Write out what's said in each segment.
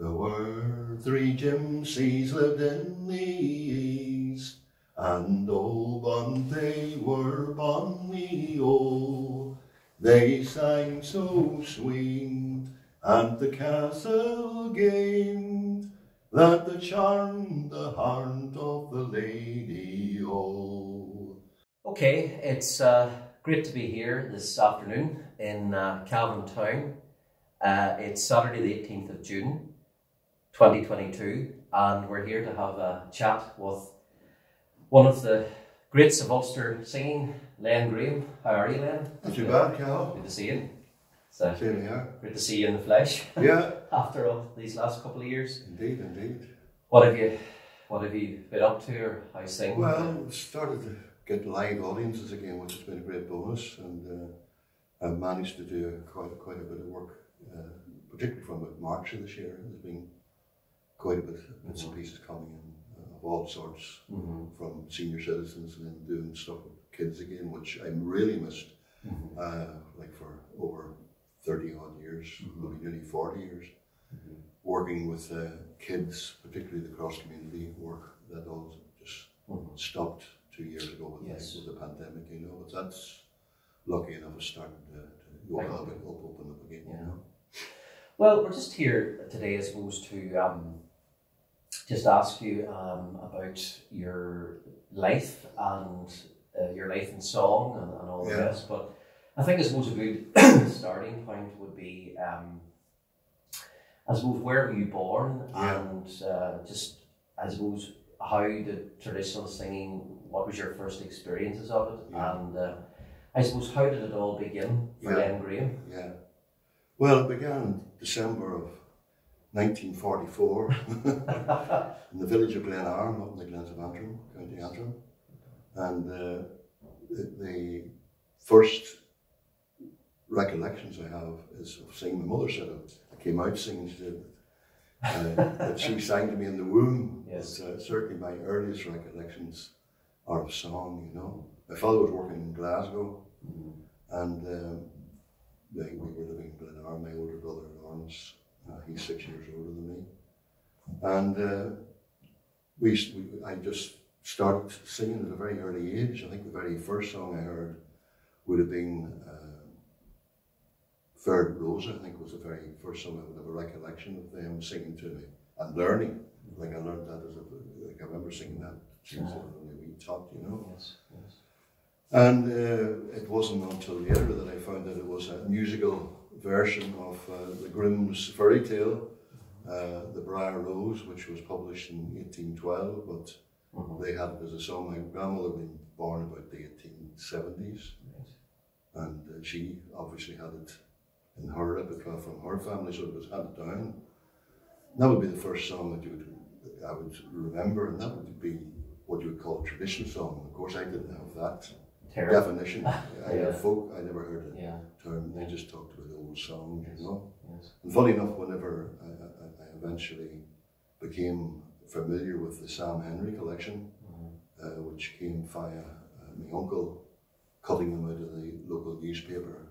There were three gypsies lived in the east, and oh, but they were bonny, oh. They sang so sweet, and the castle gained, that they charmed the heart of the lady, oh. Okay, it's uh, great to be here this afternoon in uh, Cavan Town. Uh, it's Saturday the 18th of June 2022 and we're here to have a chat with one of the greats of Ulster singing, Len Graham. How are you, Len? Not too bad, Cal. Good to see you. So, Same here. great to see you in the flesh Yeah, after all these last couple of years. indeed, indeed. What have you what have you been up to or how's things? Well, started to get live audiences again, which has been a great bonus, and uh, I've managed to do quite quite a bit of work, uh, particularly from March of this year. There's been quite a bit of bits and pieces coming in uh, of all sorts, hmm from senior citizens and then doing stuff with kids again, which I really missed, hmm uh, like for over thirty odd years, Mhm. maybe nearly forty years hmm working with uh, kids, particularly the cross community work that all just hmm stopped two years ago with, Yes. the, with the pandemic, you know. But that's lucky enough it's starting to, to go a bit up, open up again, Yeah. you know. Well, we're just here today, I suppose, to um, just ask you um, about your life and uh, your life in song and, and all the Yeah. rest. But I think, I suppose, a good starting point would be, um, I suppose, where were you born Yeah. and uh, just, I suppose, how did traditional singing, what was your first experiences of it? Yeah. And uh, I suppose, how did it all begin for Yeah. Graham? Yeah. Well, it began December of 1944 in the village of Glenarm, up in the Glens of Antrim, County Antrim. And uh, the, the first recollections I have is of singing. My mother said I came out singing. She said uh, that she sang to me in the womb. Yes. But, uh, certainly my earliest recollections are of song, you know. My father was working in Glasgow Mhm. and um, they, we were living in Glenarm, my older brother Lawrence, uh, he's six years older than me. And uh, we, we, I just started singing at a very early age. I think the very first song I heard would have been uh, Fair Rosa, I think was the very first song I would have a recollection of them singing to me and learning. Like I learned that as a, like I remember singing that since Yeah. we taught, you know. Yes, yes. And uh, it wasn't until later that I found that it was a musical version of uh, the Grimm's fairy tale, uh, The Briar Rose, which was published in 1812, but Mhm. they had it as a song. My grandmother had been born about the 1870s, Right. and uh, she obviously had it in her repertoire from her family, so it was handed down. That would be the first song that you would, I would remember, and that would be what you would call a traditional song. Of course, I didn't have that Terrible. definition. I Yeah. folk, I never heard the Yeah. term, they just talked about old songs, you know. Yes. And funny enough, whenever I, I, I eventually became familiar with the Sam Henry collection, Mhm. uh, which came via uh, my uncle cutting them out of the local newspaper.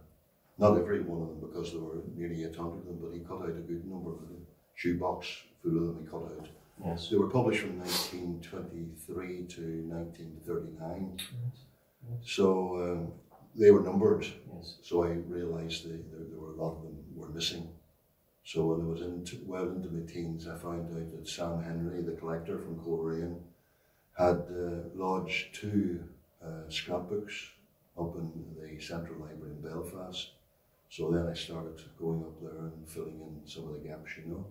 Not every one of them, because there were nearly 800 of them, but he cut out a good number of them. Shoebox full of them he cut out. Yes. They were published from 1923 to 1939. So um, they were numbered. Yes. So I realised that there, there were a lot of them were missing. So when I was into, well into my teens, I found out that Sam Henry, the collector from Coleraine, had uh, lodged two uh, scrapbooks up in the Central Library in Belfast. So then I started going up there and filling in some of the gaps, you know.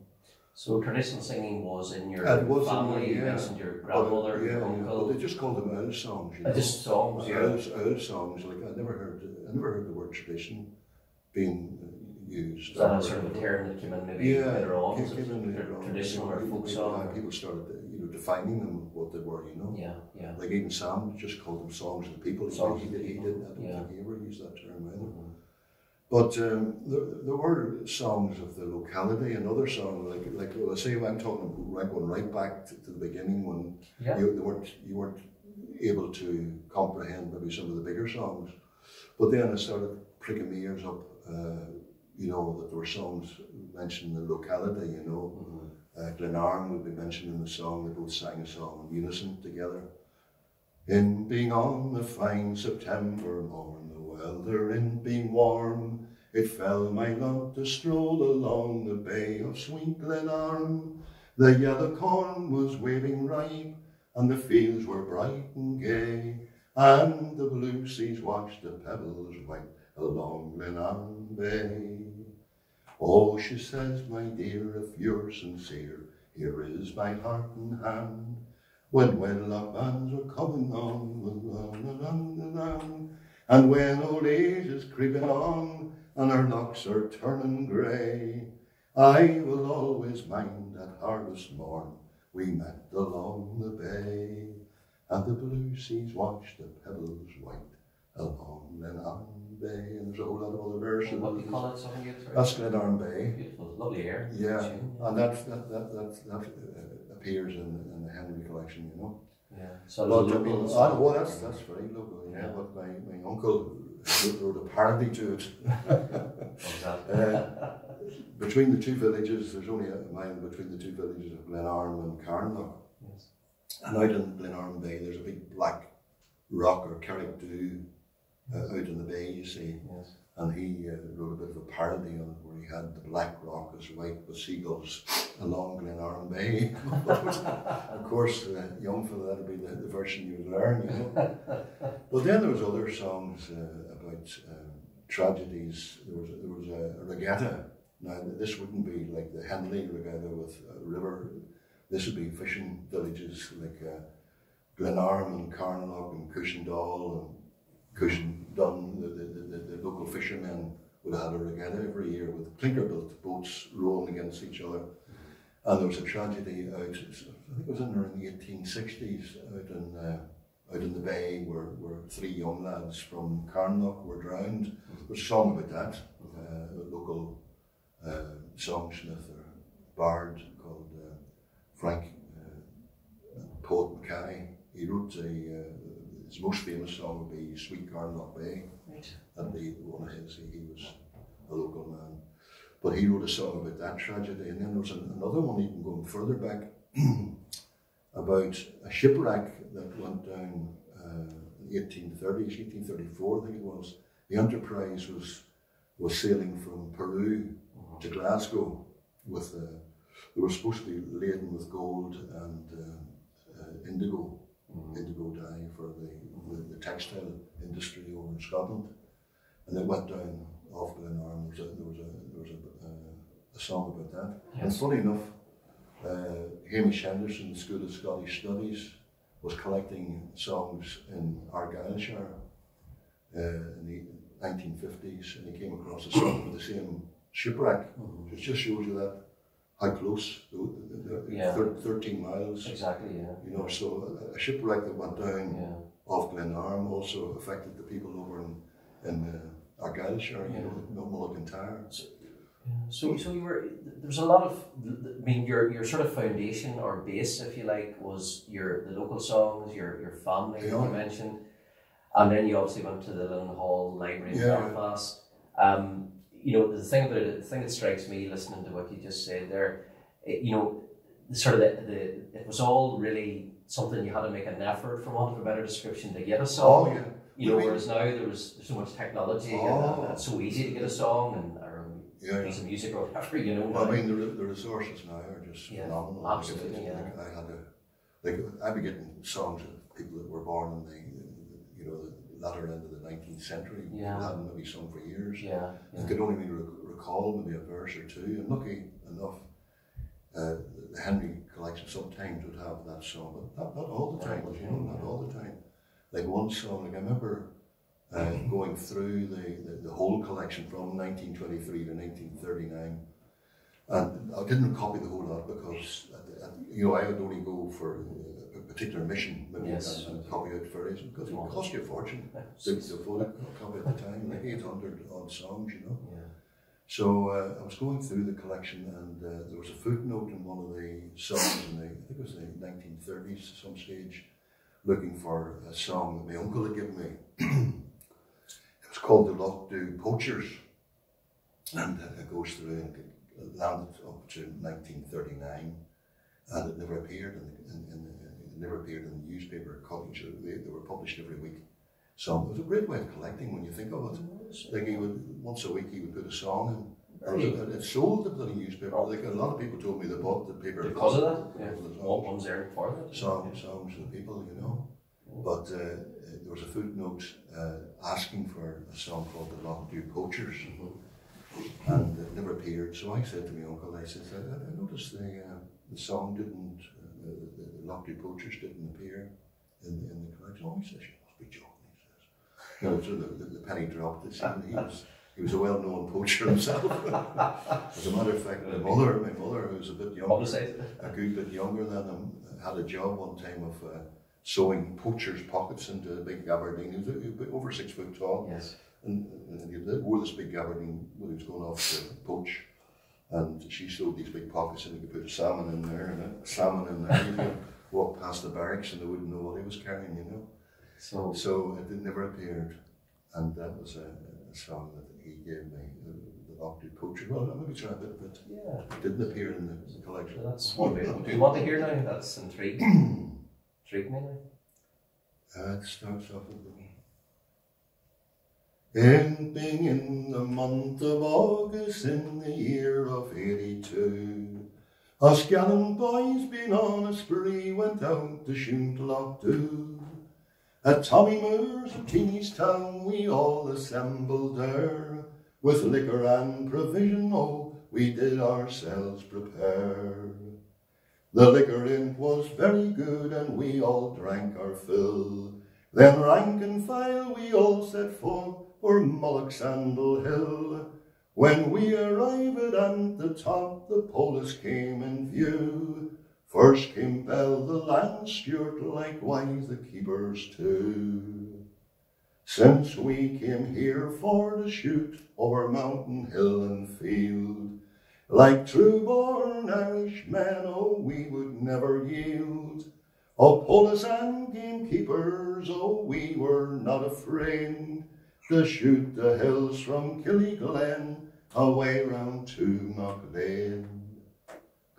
So traditional singing was in your It was in family. You yeah. mentioned your grandmother, yeah, your uncle. but they just called them old songs, you Uh, know. just songs, yeah. Old, old songs, like I never heard, I never heard the word tradition being used. Is that a sort of a term that came in maybe Yeah, later on? came- came in later on. traditional or People- folk people- song? yeah, People started, you know, defining them what they were, you know. Yeah, yeah. Like even Sam just called them songs of the people. He, Songs he, of the did, he people, didn't. I don't yeah. think he ever used that term either. Mhm. But um, there, there were songs of the locality and other songs like like well, say I'm talking right going right back to, to the beginning when Yeah. you they weren't you weren't able to comprehend maybe some of the bigger songs. But then I started pricking my ears up, uh, you know, that there were songs mentioning the locality, you know, Mhm. uh, Glenarm would be mentioned in the song. They both sang a song in unison together. In being on a fine September morn, weather in being warm, it fell my lot to stroll along the bay of sweet Glenarm. The yellow corn was waving ripe, and the fields were bright and gay, and the blue seas washed the pebbles white along Glenarm Bay. Oh, she says, my dear, if you're sincere, here is my heart and hand. When wedlock bands are coming on, and when old age is creeping on, and our locks are turning grey, I will always mind that harvest morn we met along the bay, and the blue seas washed the pebbles white along Glenarm Bay, and there's a whole lot of other verses. What do you call it? Something you That's Glenarm Bay. Beautiful, lovely air. Yeah, and that that that that, that uh, appears in, in the Henry collection, you know. Yeah. So there's I mean, ah, well, that's that's very local, you Yeah. know. But my, my uncle wrote a parody to it. Uh, between the two villages, there's only a mile between the two villages of Glenarm and Carnlough. Yes. And out in Glenarm Bay, there's a big black rock or Carrick-Doo uh, out in the bay, you see. Yes. And he uh, wrote a bit of a parody on it where he had the black rock as white with seagulls along Glenarm Bay. of course, uh, young fella, that'd be the, the version you would learn, you know. but then there was other songs uh, about um, tragedies. There was, there was a, a regatta. Now, this wouldn't be like the Henley regatta with a river. This would be fishing villages like uh, Glenarm and Carnlough and Cushendall and Cushendun, the, the, the, the local fishermen would have a regatta every year with clinker built boats rolling against each other. And there was a tragedy out, I think it was in around the 1860s, out in, uh, out in the bay where, where three young lads from Carnlough were drowned. Was a song about that, uh, a local uh, songsmith or bard called uh, Frank uh, Poet Mackay. He wrote a, uh, his most famous song would be Sweet Carnlough Bay. Right. That'd be one of his. He, was a local man. But he wrote a song about that tragedy. And then there was an, another one even going further back about a shipwreck that went down uh, in the 1830s, 1834 I think it was. The Enterprise was, was sailing from Peru to Glasgow with, uh, they were supposed to be laden with gold and uh, uh, indigo, indigo dye for the, the, the textile industry over in Scotland. And it went down off Glenarm. There was a, there was a, there was a, uh, a song about that. And funny enough, uh, Hamish Henderson, the School of Scottish Studies, was collecting songs in Argyllshire uh, in the 1950s, and he came across a song with the same shipwreck. Mhm. It just shows you that how close, the, the, the, Yeah. thir- 13 miles. Exactly. Yeah. You know, so a, a shipwreck that went down Yeah. Off Glenarm also affected the people over in, in uh, Argyllshire, you know, Mull of Kintyre. So, so you were there's a lot of I mean your your sort of foundation or base, if you like, was your the local songs, your your family that Yeah. you mentioned, and then you obviously went to the Linen Hall Library in Yeah. Belfast. Um, you know the thing about it, the thing that strikes me listening to what you just said there, it, you know, sort of the, the it was all really something you had to make an effort, for want of a better description, to get a song. Oh, yeah. You know, I mean- whereas now there was there's so much technology Oh. and it's so easy to get a song and or Yeah, piece of music or whatever, you know. Well, I mean, the, the resources now are just Yeah, phenomenal. absolutely, yeah. like, I had a, like, I'd be getting songs of people that were born in the, you know, the latter end of the 19th century. Yeah. Hadn't maybe sung for years. yeah, I yeah. could only recall maybe a verse or two. And lucky enough, uh, the Henry collection sometimes would have that song, but not, not all the time, you know, not all the time. Like one song, like I remember uh, going through the, the, the whole collection from 1923 to 1939. And I didn't copy the whole lot because, uh, uh, you know, I would only go for a particular mission, Yes. and, and copy out various, because it would cost you a fortune to, to photocopy at the time, like 800 odd songs, you know. Yeah. So uh, I was going through the collection, and uh, there was a footnote in one of the songs in the, I think it was the 1930s at some stage, looking for a song that my uncle had given me. it was called The Lochdew Poachers, and it goes through and landed up to 1939. and it never appeared in, the, in, in the, it never appeared in the newspaper coverage. They, they were published every week. So it was a great way of collecting when you think of it. Like he would once a week he would put a song. And it, it sold the bloody newspaper. Like a lot of people told me they bought the paper Because of that? Yeah. the songs one's there for that? songs, songs to the people, you know. But uh, there was a footnote uh, asking for a song called The Lockdew Poachers, and it never appeared. So I said to my uncle, I said, I, I noticed the, uh, the song didn't, uh, the, the, Lockdew Poachers didn't appear in, in the collection. Oh, he says, you must be joking. So the, the, the penny dropped. It seemed he was, he was a well-known poacher himself. As a matter of fact, my mother, my mother, who was a bit younger, a good bit younger than him, had a job one time of uh, sewing poachers' pockets into a big gabardine. He was, he was over six foot tall, Yes. and, and he wore this big gabardine when he was going off to poach. And she sewed these big pockets, and he could put a salmon in there, and a salmon in there. He'd walk past the barracks, and they wouldn't know what he was carrying, you know. So, So it never appeared, and that was a, a song that he gave me, the, the Lockwood Poacher. Well, maybe try a bit, but yeah. it didn't appear in the, the collection. So that's one bit. Do you want to hear now? That's intriguing. Intriguing me now. Uh, it starts off with the In being in the month of August in the year of 82, us gallant boys being on a spree went out to shoot Lockdoo. At Tommy Moore's of Keeney's town we all assembled there, with liquor and provision, oh, we did ourselves prepare. The liquor in was very good, and we all drank our fill. Then rank and file we all set forth for Mullocksandal Hill. When we arrived at the top, the polis came in view. First came Bell, the land steward, likewise the keepers too. Since we came here for to shoot over mountain, hill, and field, like true born Irishmen, oh, we would never yield. Oh, polis and gamekeepers, oh, we were not afraid to shoot the hills from Killyglen away round to Knocklane.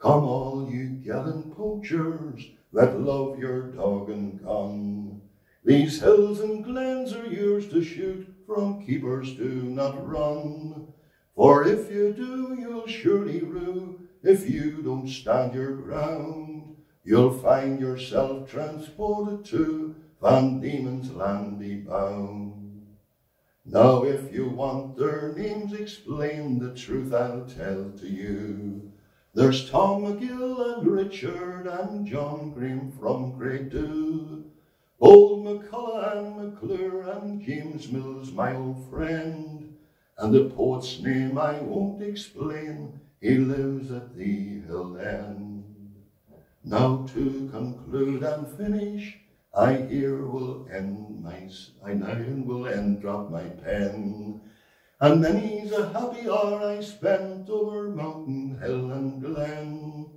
Come all you gallant poachers that love your dog and gun. These hills and glens are yours to shoot from keepers do not run. For if you do, you'll surely rue. If you don't stand your ground, you'll find yourself transported to Van Diemen's land be bound. Now if you want their names explained, the truth I'll tell to you. There's Tom McGill and Richard and John Graham from Great Dew. Old McCullough and McClure and James Mills, my old friend. And the poet's name I won't explain, he lives at the hill end. Now to conclude and finish, I here will end my, I now will end, drop my pen. And many's a happy hour I spent over mountain, hill and glen.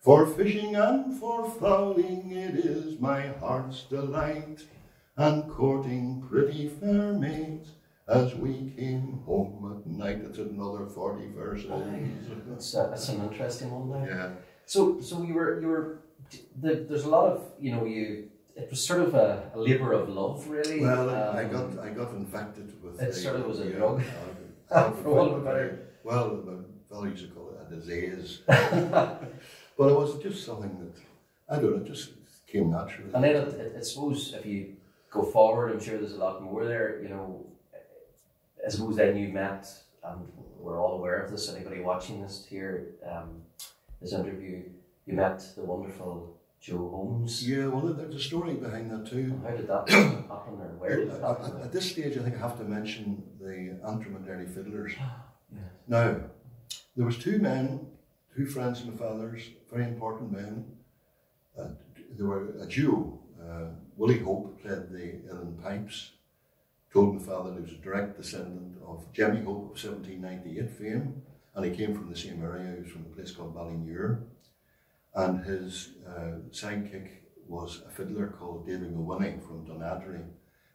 For fishing and for fowling it is my heart's delight, and courting pretty fair maids as we came home at night. It's another 40 verses. That's, uh, that's an interesting one there. Yeah. So, so you were, you were, the, there's a lot of, you know, you, it was sort of a, a labour of love, really. Well, I Um, got I got infected with. It sort of was a drug. For want of better- Well, the fellow used call it a disease, but it was just something that I don't know, it just came naturally. And then, it, it, I suppose, if you go forward, I'm sure there's a lot more there. You know, I suppose then you met, and we're all aware of this. Anybody watching this here, um, this interview, you met the wonderful Joe Holmes. Yeah, well, there's a story behind that too. How did that happen, or where did it At, happen? at- at this stage, I think I have to mention the Antrim and Derry Fiddlers. Yeah. Now, there was two men, two friends of my father's, very important men. Uh, they were a duo. Uh, Willie Hope played the uilleann pipes. Told my father he was a direct descendant of Jemmy Hope of 1798 fame, and he came from the same area. He was from a place called Ballinure. And his uh, sidekick was a fiddler called David McWinney from Dunadry.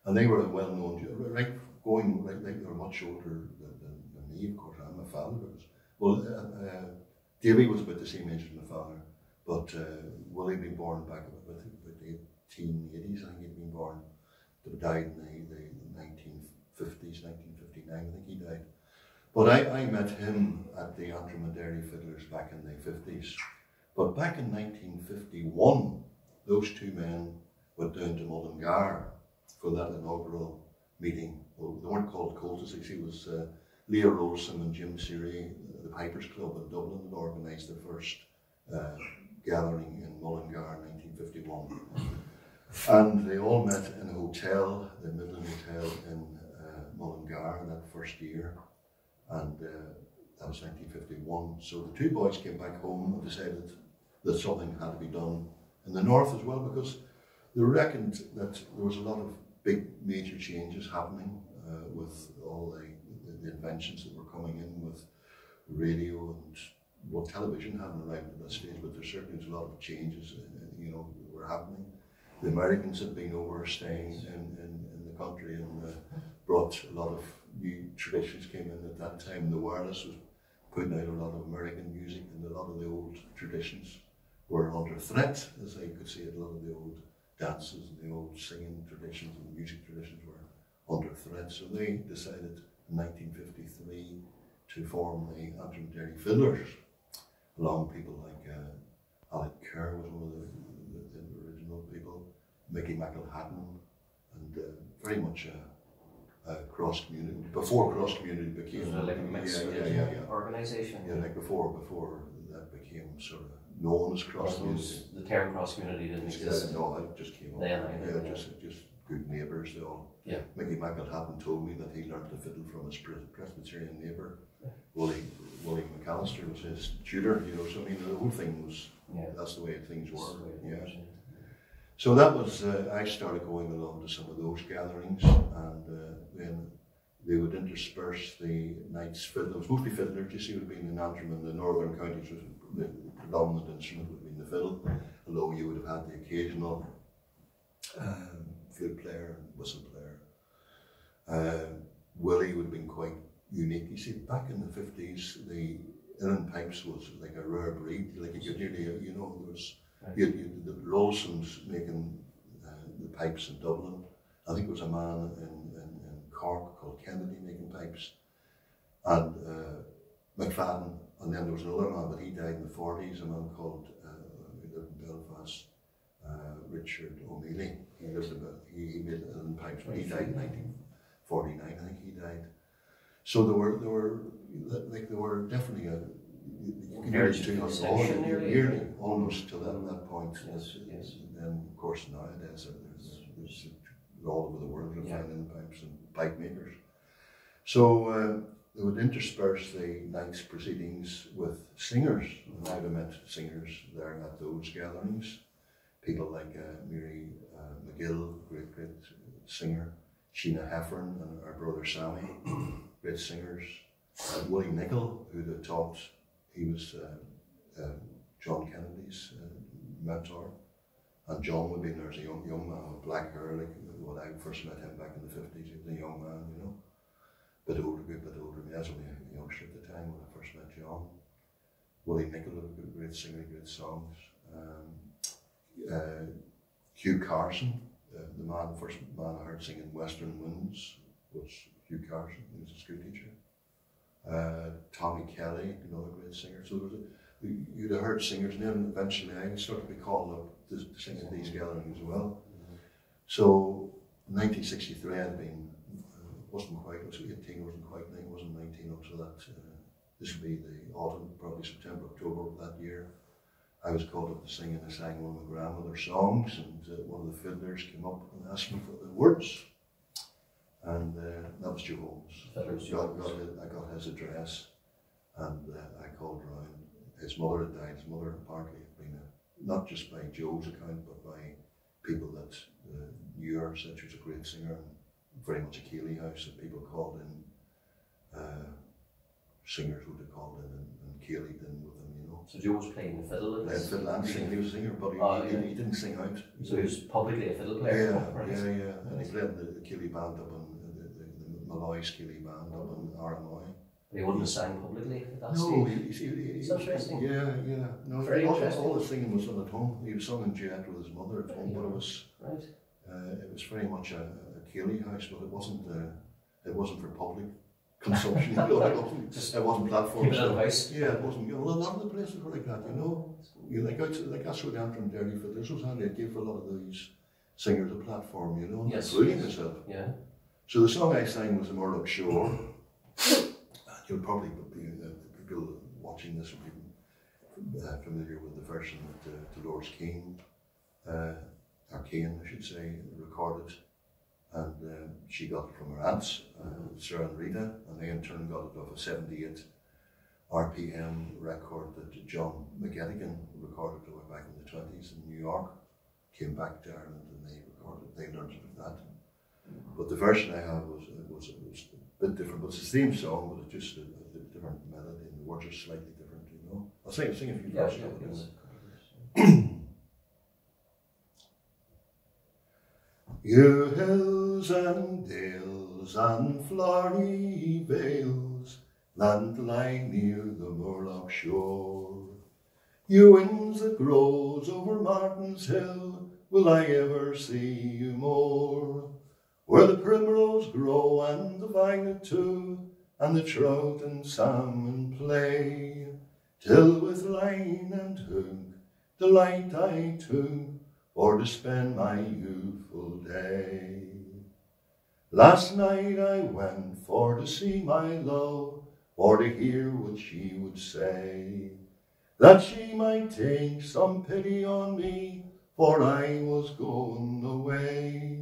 And they were a well-known, right, going, right, like they were much older than, than, than me, of course, I'm a father. Well, uh, uh, Davy was about the same age as my father, But uh, Willie had been born back about, about the 1880s, I think he'd been born, died in the, the 1950s, 1959, I think he died. But I, I met him at the Antrim Derry Fiddlers back in the 50s. But back in 1951, those two men went down to Mullingar for that inaugural meeting. Well, they weren't called Comhaltas, it was uh, Rowsome and Jim Seery, the Pipers Club in Dublin, that organised the first uh, gathering in Mullingar in 1951. And they all met in a hotel, the Midland Hotel in uh, Mullingar that first year. And uh, that was 1951. So the two boys came back home and decided that something had to be done in the north as well because they reckoned that there was a lot of big major changes happening uh, with all the, the, the, inventions that were coming in with radio and well television hadn't arrived at that stage but there certainly was a lot of changes uh, you know were happening the Americans had been over staying in, in, in the country and uh, brought a lot of new traditions came in at that time the wireless was putting out a lot of American music and a lot of the old traditions were under threat as I could see it a lot of the old dances and the old singing traditions and music traditions were under threat. So they decided in 1953 to form the Antrim Fiddlers, along people like uh, Alec Kerr was one of the, the, the original people, Mickey McElhatton, and uh, very much a, cross community. Before cross community became like a mixed yeah, yeah, yeah, yeah. organization. Yeah, like before before that became sort of known as cross community. The term cross community didn't exist. no, it just came up. Yeah, yeah, yeah, just just good neighbours. They all. Yeah. Mickey McElhatton told me that he learned to fiddle from his Presbyterian neighbour. Yeah. Willie Willie McAllister was his tutor. You know, so I mean the whole thing was. Yeah. That's the way things were. yeah. So that was. Uh, I started going along to some of those gatherings, and uh, then they would intersperse the nights fiddle. Mostly fiddlers. You see, would been in Antrim and the northern counties was the predominant instrument would have been the fiddle, although you would have had the occasional um, flute player and whistle player. Um, Willie would have been quite unique. You see, back in the 50s, the Uilleann pipes was like a rare breed. Like you could nearly, you know, there was you, you, the Rowsomes making uh, the pipes in Dublin. I think it was a man in, in, in Cork called Kennedy making pipes. And uh, McFadden and then there was another man, but he died in the 40s, a man called, uh, who lived in Belfast, uh, Richard O'Mealy. He lived about, he, he made Uilleann pipes, but he died in 1949, I think he died. So there were, there were, like there were definitely a, you can hear two nearly, nearly almost to that, that point. Yes, yes. And then of course nowadays there's, there's all over the world refining yeah. pipes and pipe makers. So uh, they would intersperse the night's proceedings with singers. And I have met singers there at those gatherings. People like uh, Mary uh, McGill, great, great singer. Sheena Heffern and our brother Sammy, great singers. Uh, Willie Nicol, who had taught, he was uh, uh, John Kennedy's uh, mentor. And John would be there as a young, young man with black hair, like when I first met him back in the 50s. He was a young man, you know bit older, a bit older. I was only a youngster at the time when I first met John. Willie Nicol, a great singer, great songs. Um, uh, Hugh Carson, uh, the man, first man I heard singing Western Winds was Hugh Carson, he was a school teacher. Uh, Tommy Kelly, another great singer. So there was a, you'd have heard singers, and then eventually I started to be called up to, to sing at these gatherings as well. So, 1963, I'd been wasn't quite, it was 18, wasn't quite, it wasn't 19 up to that. Uh, this would be the autumn, probably September, October of that year. I was called up to sing and I sang one of my grandmother's songs and uh, one of the fiddlers came up and asked me for the words. And uh, that was Joe Holmes. Got, I got his address and uh, I called around. His mother had died. His mother apparently had been, a, not just by Joe's account, but by people that uh, knew her, said she was a great singer. And very much a ceili house that people called in, uh, singers would have called in and, and ceili in with them, you know. So Joe was playing the fiddle? Playing fiddle and singing, he was a singer, but he, oh, he, yeah. he, didn't sing out. So he was publicly a fiddle player? Yeah, yeah, yeah. And he played in the, the ceili band up in the Malloy's band up in Armoy. He wouldn't have sang publicly at that No, stage. he, he, he, It's interesting. Yeah, yeah. No, Very all, interesting. all the singing was done at home. He was sung in duet with his mother at home, but it was Right. uh, it was very much a, a house, but it wasn't uh, it wasn't for public consumption. you know, it wasn't Just it wasn't platform Keep it house. Yeah, it wasn't. You know, a lot of the places were like that. You know, you like out like that's what Antrim Derry for this was handy. It gave a lot of these singers a platform. You know, Yes, including yes. myself. Yeah. So the song I sang was the Murdoch Shore. And You'll probably be uh, the people watching this will be uh, familiar with the version that uh, Dolores Keane, uh, or I should say, recorded. And uh, she got it from her aunts, uh, Sarah and Rita, and they in turn got it off a 78 RPM record that John McGettigan recorded back in the 20s in New York. Came back to Ireland and they recorded, they learned it of that. But the version I have was, uh, was, was a bit different, but it's the same song, but it's just a, a different melody and the words are slightly different, you know. I'll sing, sing a few Yeah, verses. yeah, yes. You hills and dales and flowery vales, land lying near the Murlough shore. You winds that grows over Martin's Hill, will I ever see you more? Where the primrose grow and the violet too, and the trout and salmon play, till with line and hook delight I took for to spend my youthful day. Last night I went for to see my love, for to hear what she would say, that she might take some pity on me, for I was going away.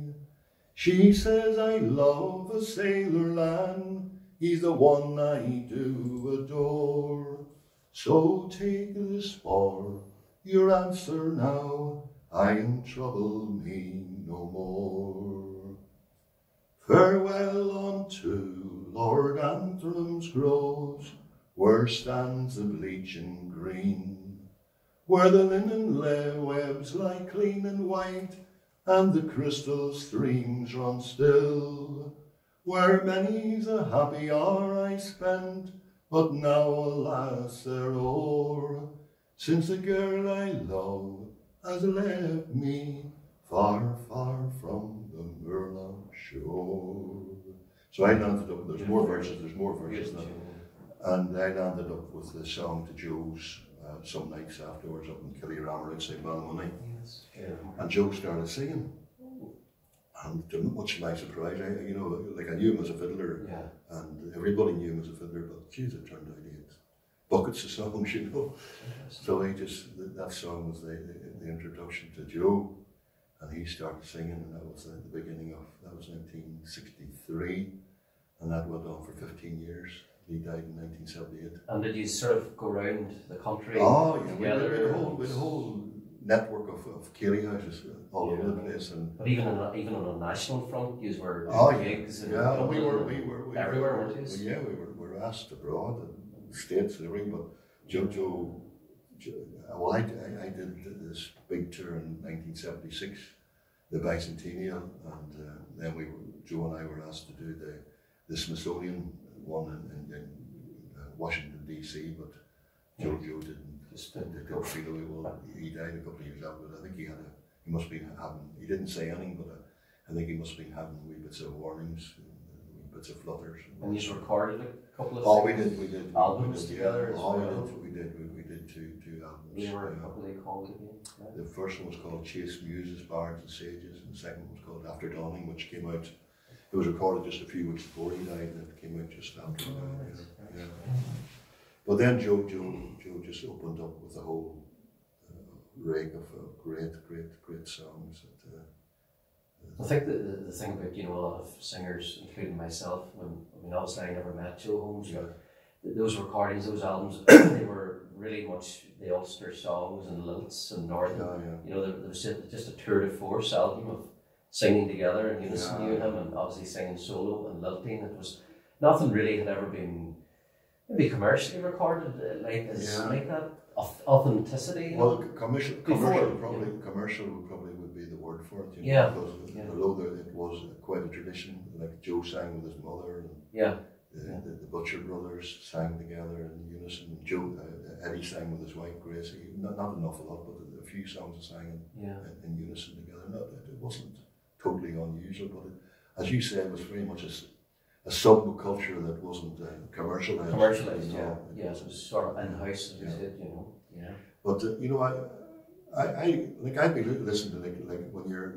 She says I love a sailor lad, he's the one I do adore. So take this for your answer now, and trouble me no more. Farewell unto Lord Antrim's groves, where stands the bleaching green, where the linen webs lie clean and white, and the crystal streams run still, where many's a happy hour I spent, but now alas they're o'er, since the girl I love has left me far, far from the Murlough shore. So I landed up, there's more verses, there's more verses now. And I landed up with the song to Joe's uh, some nights afterwards up in Killyrammer outside Ballymoney. Yes. Yeah. And Joe started singing. And to much my surprise, I, you know, like I knew him as a fiddler, Yeah. and everybody knew him as a fiddler, but geez, it turned out he had buckets of songs, you know. So I just, that song was the, the, the introduction to Joe, and he started singing, and that was the, the beginning of, that was 1963, and that went on for 15 years. He died in 1978. And did you sort of go around the country Oh, yeah, we had, a whole, we had a whole network of, of ceili houses all over Yeah. the place, and But even on, a- even on a national front, you were Oh, yeah. gigs and yeah, we were, we were, we everywhere, were, weren't you? yeah, we were, we were asked abroad, and states and everything, but Joe, Joe, Joe well, I, I, I did this big tour in 1976, the Bicentennial, and uh, then we, were, Joe and I were asked to do the, the Smithsonian one in, in, in uh, Washington D.C., but Joe, Joe didn't, Just didn't, to didn't feel it. Well, he died a couple of years after, but I think he had a, he must be having, he didn't say anything, but uh, I think he must be having wee bits of warnings, wee bits of flutters. And you recorded a couple of Oh, we did, we did. Albums we did, together yeah. Oh, well? we did, we did, we, we did two, two albums. They were, yeah. what were they called again? Yeah. The first one was called Chaste Muses, Bards and Sages, and the second one was called After Dawning, which came out, it was recorded just a few weeks before he died, and it came out just after he Oh, died. yeah, yeah. But then Joe, Joe, Joe just opened up with a whole uh, rig of uh, great, great, great songs. That, uh, I think the, the, the thing about you know a lot of singers, including myself, when I mean obviously I never met Joe Holmes, yeah, but those recordings, those albums, they were really much the Ulster songs and lilts and northern. yeah, yeah. You know, there, there was just, just a tour de force album of singing together in unison, Yeah. you and him, and obviously singing solo and lilting. It was nothing really had ever been maybe commercially recorded uh, like as Yeah. like that authenticity. Well, commercial, Before, commercial, yeah. probably commercial would probably would be the word for it. You know, Yeah, Because yeah. although there, it was quite a tradition, like Joe sang with his mother, and yeah, The, Yeah. the, the Butcher Brothers sang together in unison. Joe uh, Eddie sang with his wife Gracie. Not, not an awful lot, but a, few songs they sang in, Yeah. in, in unison together. Not, it wasn't totally unusual, but it, as you said, it was very much a subculture that wasn't uh, commercialized. Commercialized, you yeah. it Yeah, it wasn't- sort of in house, as Yeah. said, you know. Yeah. But uh, you know, I, I, I like I'd be listening to like like when you're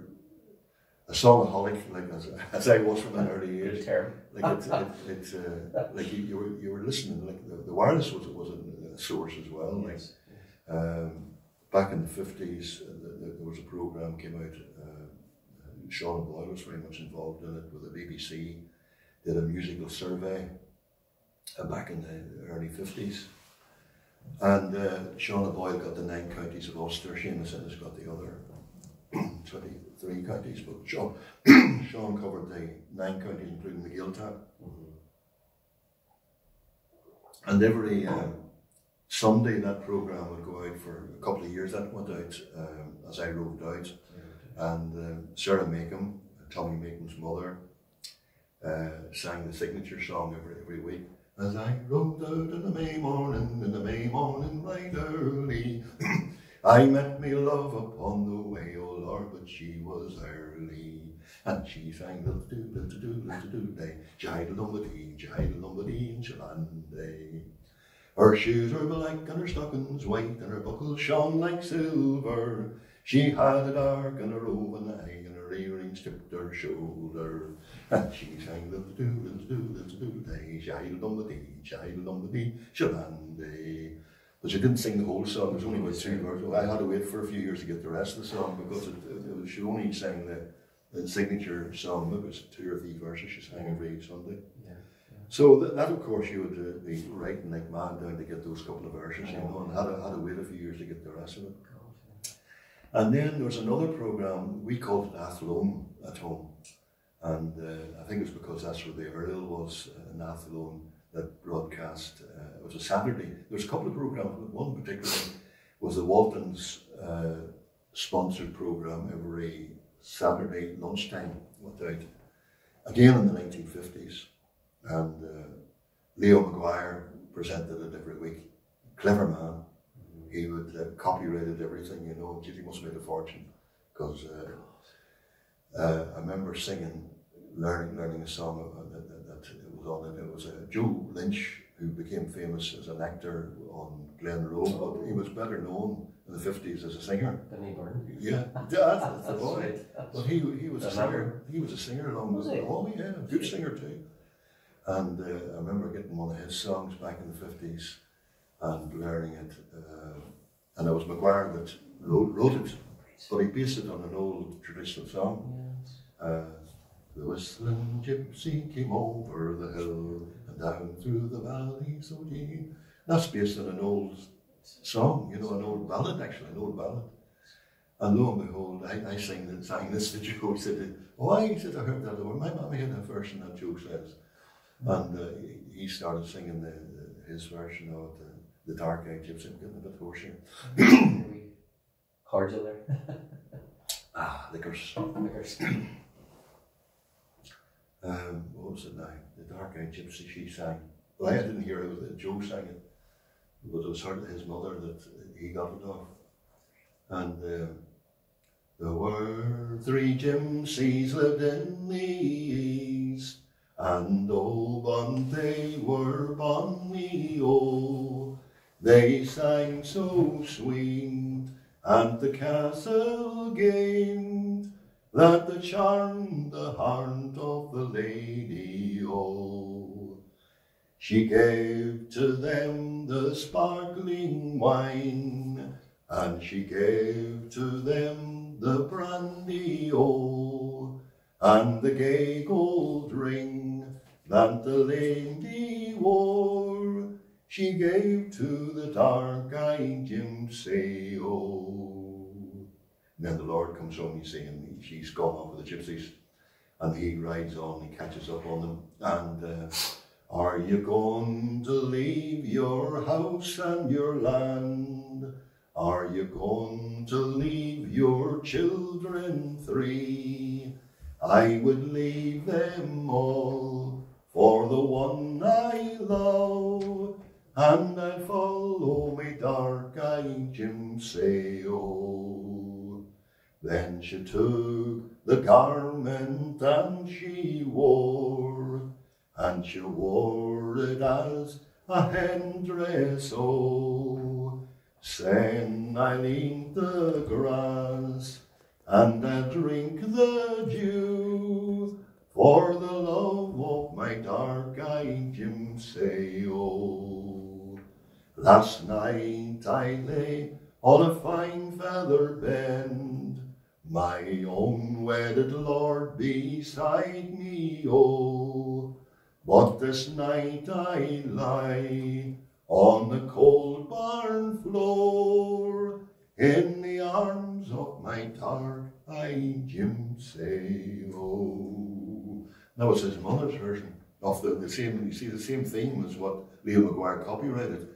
a songaholic, like as, as I was from an early age. term. Like it, it, it uh, like you, you were you were listening. Like the, the wireless was was a, a source as well. Like Yes. um, back in the fifties, uh, the, the, there was a program came out. Uh, uh, Sean Boyle was very much involved in it with the BBC. Did a musical survey uh, back in the early fifties. And uh, Sean Boyle got the nine counties of Ulster. Seamus Ennis got the other 23 counties. But Sean, Sean covered the nine counties, including the Gaeltacht. Mhm. And every um, Sunday, that program would go out for a couple of years. That went out um, as I roved out. And um, Sarah Makem, Tommy Makem's mother, uh, sang the signature song every, every week. As I rode out in the May morning, in the May morning right early, I met me love upon the way, oh Lord, but she was early. And she sang little do, little do, little do day, jidle lumbadee, jidle lumbadee, and shalande. Her shoes were black and her stockings white, and her buckles shone like silver. She had a dark and a roving eye, and her earrings tipped her shoulder. And she sang little do, little do, little do day, jidle lumbadee, jidle lumbadee, shalande. But she didn't sing the whole song, there was only about two verses. I had to wait for a few years to get the rest of the song because it, it was, she only sang the, the signature song. It was two or three verses she sang every Sunday. Yeah. So that, that of course, you would uh, be writing like mad down to get those couple of verses, you know, and had to, had to wait a few years to get the rest of it. And then there was another program, we called it Athlone at home. And uh, I think it was because that's where the Earl was uh, in Athlone that broadcast. Uh, it was a Saturday. There was a couple of programs, but one particular was the Waltons uh, sponsored program every Saturday lunchtime. Went out again in the 1950s. And uh, Leo Maguire presented it every week. Clever man. He would uh, copyrighted everything, you know. He must have made a fortune because uh, uh, I remember singing, learning, learning a song that, that, that it was on it. It was uh, Joe Lynch who became famous as an actor on Glenroe, but he was better known in the fifties as a singer. Byrne. Yeah, that's, that's the boy. right. But he he was a singer. He was a singer along Was with? Oh yeah, a good singer too. And uh, I remember getting one of his songs back in the fifties and learning it. Uh, and it was Maguire that wrote, wrote it, but he based it on an old traditional song. Yes. Uh, the whistling gypsy came over the hill and down through the valley so deep. That's based on an old song, you know, an old ballad actually, an old ballad. And lo and behold, I, I sang, the- sang this to Joe. He said, Oh, I said, I heard that over. My mommy had a version that Joe says. And uh, he- he started singing the, the, his version of it, the, the Dark Eyed Gypsy. I'm getting a bit hoarse here. Cordial there. Ah, liquors. Liquors. Um, what was it now? The Dark Eyed Gypsy she sang. Well, I didn't hear it, it Joe sang it. But it was heard her, his mother that he got it off. And uh, there were three gypsies lived in the east, and oh, but they were bonny, oh. They sang so sweet at the castle gate that the charmed the heart of the lady, oh. She gave to them the sparkling wine, and she gave to them the brandy, oh, and the gay gold ring that the lady wore. She gave to the dark-eyed gypsy, oh. And then the Lord comes home, see, and she's gone off with the gypsies. And he rides on, he catches up on them. And uh, are you going to leave your house and your land? Are you going to leave your children three? I would leave them all for the one I love, and I follow me dark-eyed Jim say, oh. Then she took the garment and she wore, and she wore it as a hen dress, oh. Sen I lean the grass, and I drink the dew, for the love of my dark-eyed Jim say, oh. Last night I lay on a fine feather bed, my own wedded lord beside me, oh. But this night I lie on the cold barn floor, in the arms of my dark-eyed Jim say, oh. That was his mother's version of the, the same, you see, the same theme as what Leo Maguire copyrighted.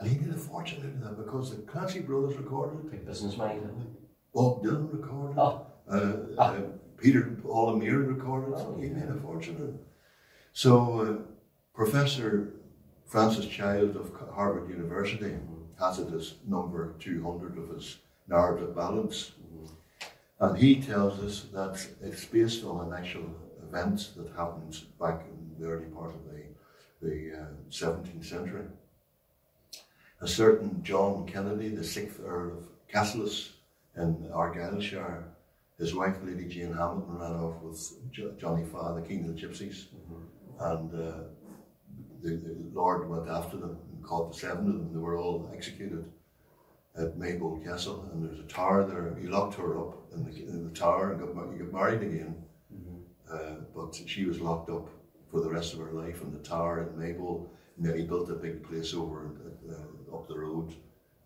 And he made a fortune out of that because the Clancy brothers recorded it, Big business mind. Bob Dylan recorded it, Oh, uh, Ah. uh, Peter Paul and Mary recorded it. Oh, he yeah. made a fortune out of it. So uh, Professor Francis Child of Harvard University has it as number 200 of his narrative ballads. And he tells us that it's based on an actual event that happened back in the early part of the, the uh, 17th century. A certain John Kennedy, the sixth Earl of Cassilis in Argyllshire, his wife, Lady Jane Hamilton, ran off with jo- Johnny Fa, the king of the gypsies. And uh, the, the Lord went after them and caught the seven of them. They were all executed at Maybole Castle, and there's a tower there. He locked her up in the, in the tower and got, got married again. Uh, but she was locked up for the rest of her life in the tower in Maybole. And then he built a big place over uh, up the road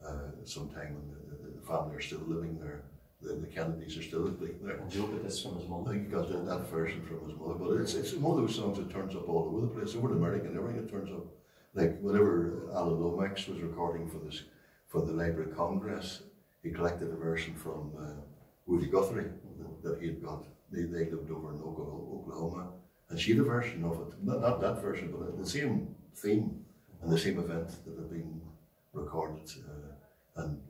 uh, sometime when the, the, family are still living there. The, the Kennedys are still living there. and Joe got this from his I think he got that, that version from his mother, but it's, it's one of those songs that turns up all over the place. Over in America and everything, it turns up. Like whenever Alan Lomax was recording for this, for the Library of Congress, he collected a version from uh, Woody Guthrie that, that he had got. They, they lived over in Oklahoma, Oklahoma, and she had a version of it. Not, not that version, but the same theme and the same event that had been recorded. Uh, and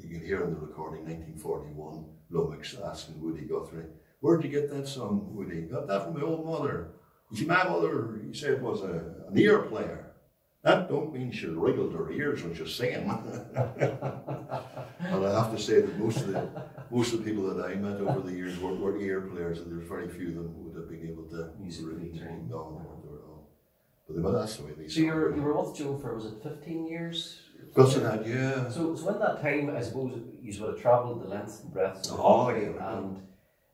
you can hear in the recording 1941, Lomax asking Woody Guthrie, Where'd you get that song, Woody? Got that from my old mother. You see, my mother, he said, was a, an ear player. That don't mean she wriggled her ears when she was singing. and I have to say that most of the most of the people that I met over the years were, were ear players, and there's very few of them who would have been able to Musically really. No, they were all. But they- but that's the way they. So you were, you were with Joe for, was it 15 years? Because of that, yeah. So, so in that time, I suppose you would have travelled the length and breadth of the Oh, yeah. and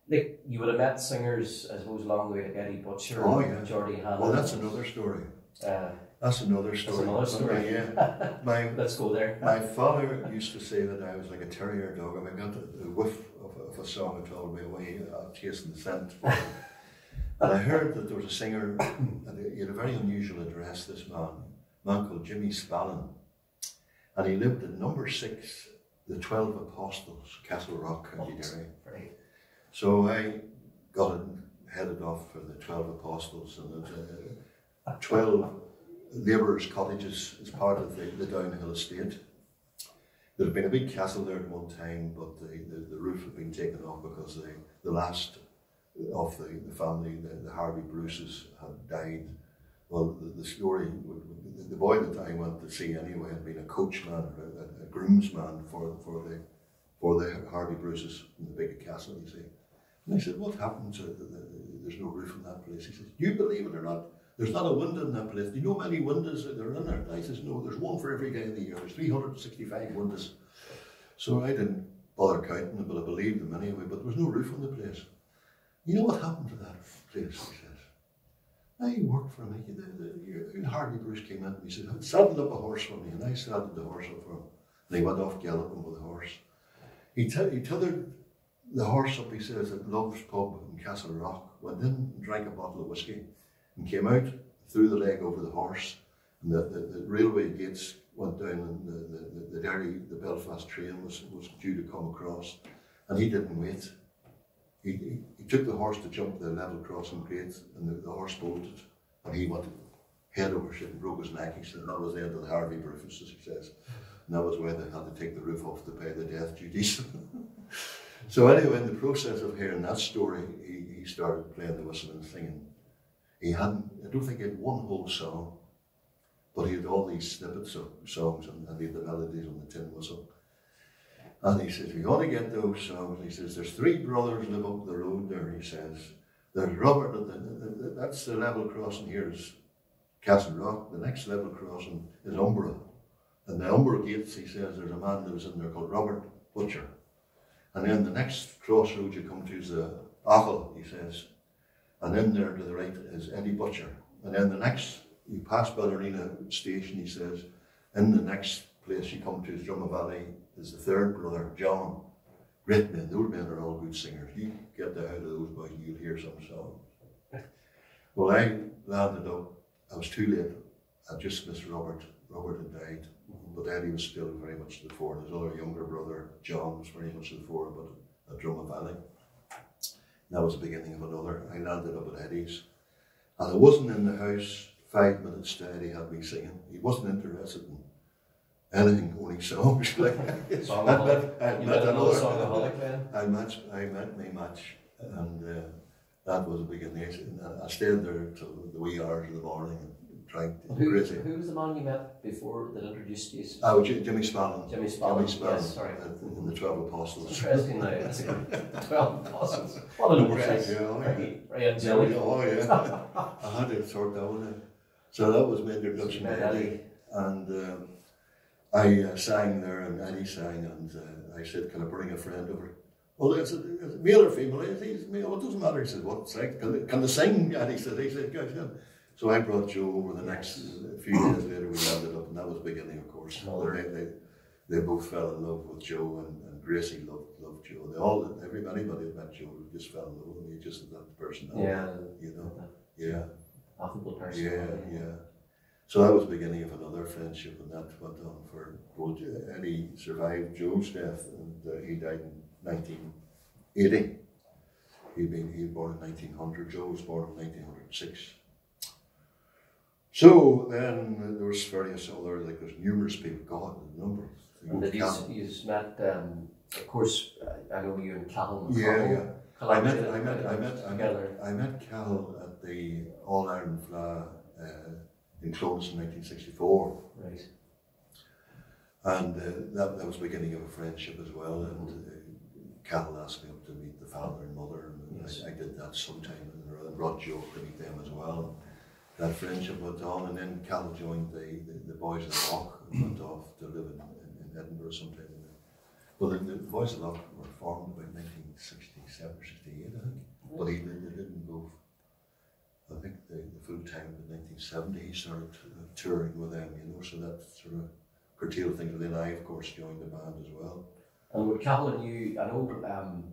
like you would have met singers, I suppose, along the way like Eddie Butcher, Oh, and yeah. Geordie Hanna. Well, that's another story. Uh, That's another story. That's another story. yeah. My let's go there. My father used to say that I was like a terrier dog. I mean, I got the, whiff of, of a song that told me away, uh, chasing the scent. and I heard that there was a singer, and he had a very unusual address, this man, a man called Jimmy Spallon. And he lived at number six, the Twelve Apostles, Castle Rock, County Derry. Right. So I got it headed off for the 12 apostles and there's uh, 12 labourers' cottages as part of the, the downhill estate. There had been a big castle there at one time, but the, the, the roof had been taken off because the, the last of the, the family, the, the Hervey Bruces, had died. Well, the, the story, the, boy that I went to see anyway had been a coachman, or a, a groomsman for, for, the, for the Hervey Bruces in the big castle, you see. And I said, what happened to the, the, there's no roof in that place? He says, do you believe it or not? There's not a window in that place. Do you know how many windows that are in there? And I says, no, there's one for every day of the year. There's 365 windows. So I didn't bother counting them, but I believed them anyway. But there was no roof on the place. You know what happened to that place? Says. I worked for the, the, Hervey Bruce came in and he said, saddle up a horse for me. And I saddled the horse up for him. And he went off galloping with the horse. He, t- he tethered the horse up, he says, at Love's Pub in Castle Rock, went in and drank a bottle of whiskey and came out, threw the leg over the horse, and the, the, the railway gates went down and the, the, the, the the Belfast train was, was due to come across, and he didn't wait. He, he, took the horse to jump the level crossing gate, and the, the horse bolted and he went head over shit and broke his neck. He said that was the end of the Hervey he says. And that was why they had to take the roof off to pay the death duties. so anyway, in the process of hearing that story, he, he started playing the whistle and singing. He hadn't, I don't think he had one whole song, but he had all these snippets of songs and, and he had the melodies on the tin whistle. And he says, we ought to get those songs. He says, there's three brothers live up the road there, he says. There's Robert, the, the, the, that's the level crossing here is Castle Rock. The next level crossing is Umbra. And the Umbra gates, he says, there's a man lives in there called Robert Butcher. And then the next crossroad you come to is uh, the Achill, he says. And then there to the right is Eddie Butcher. And then the next, you pass Bellarena station, he says, in the next place you come to is Drumma Valley, is the third brother, John. Great men, those men are all good singers. You get the out of those boys, you'll hear some songs. Well, I landed up, I was too late. I just missed Robert. Robert had died, but Eddie was still very much to the fore. His other younger brother, John, was very much to the fore, but at Drumma Valley. That was the beginning of another. I landed up at Eddie's. And I wasn't in the house five minutes to Eddie had me singing. He wasn't interested in anything only songs. like Songaholic. I You met met another another. songaholic then? I met I met my match, and uh, that was a big occasion. I stayed there till the wee hours of the morning and drank Who, crazy. who was the man you met before that introduced you? Oh, J- Jimmy Spallon. Jimmy Spallon, Jimmy Spallon. yes, sorry. uh, In the Twelve Apostles. Interesting now. That's good. Twelve apostles. What an Number address. yeah, oh, yeah. Very, very angelic. Oh yeah. I had to sort that one out. So that was my So you introduction met to Eddie. Eddie. And um, I uh, sang there, and Eddie sang, and uh, I said, "Can I bring a friend over?" Well, it's a, it's a male or female. "He's male. It doesn't matter." He said, "What? It's like, can, they, can they sing?" And he said, "He said, yeah." So I brought Joe over. The next a few days later, we landed up, and that was the beginning, of course. They, they, they both fell in love with Joe, and, and Gracie loved loved Joe. They all, everybody, anybody that met Joe just fell in love with him. He just that personality, Yeah. you know. Yeah. Affable person. Yeah, yeah. So that was the beginning of another friendship, and that went on for both. he survived Joe's death, and uh, he died in 1980. He'd been he was born in 1900. Joe was born in 1906. So then there was various other, like there's numerous people. God, the number. And did you, met, um, of course, I know you and Cal. Yeah, yeah. I met, I met, I met, I met, I met Cal at the All Ireland Fleadh uh, in Clones in 1964. Right. And uh, that, that was the beginning of a friendship as well. And uh, Cal asked me up to meet the father and mother, and Yes. I, I did that sometime, and brought Joe to meet them as well. That friendship went on, and then Cal joined the, the, the Boys of the Lough and went off to live in, in, in Edinburgh sometime. Well, the, the Boys of the Lough were formed about 1967 or 68, I think. But he, they, they didn't go, I think the, the full time in 1970 he started uh, touring with them, you know, so that sort of curtailed things. But then I, of course, joined the band as well. And with and you, I know um,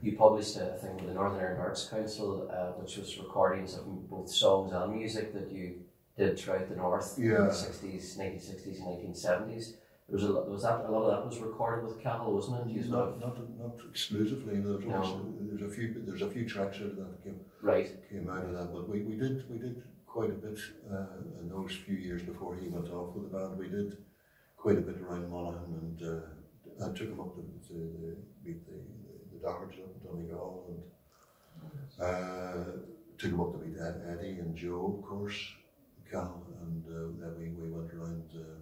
you published a thing with the Northern Ireland Arts Council, uh, which was recordings of both songs and music that you did throughout the North in the 60s, 1960s, and 1970s. There was a lot, was that a lot of that was recorded with Cal, wasn't it? Not, not, not exclusively. There's, No. there's a few. There's a few tracks out of that came, right. came out of that. But we, we did we did quite a bit uh, in those few years before he went off with the band. We did quite a bit around Monaghan, and uh, I took him up to, to the, meet the the Dockers up in Donegal, and uh, took him up to meet Ed, Eddie and Joe, of course, Cal, and uh, then we, we went around uh,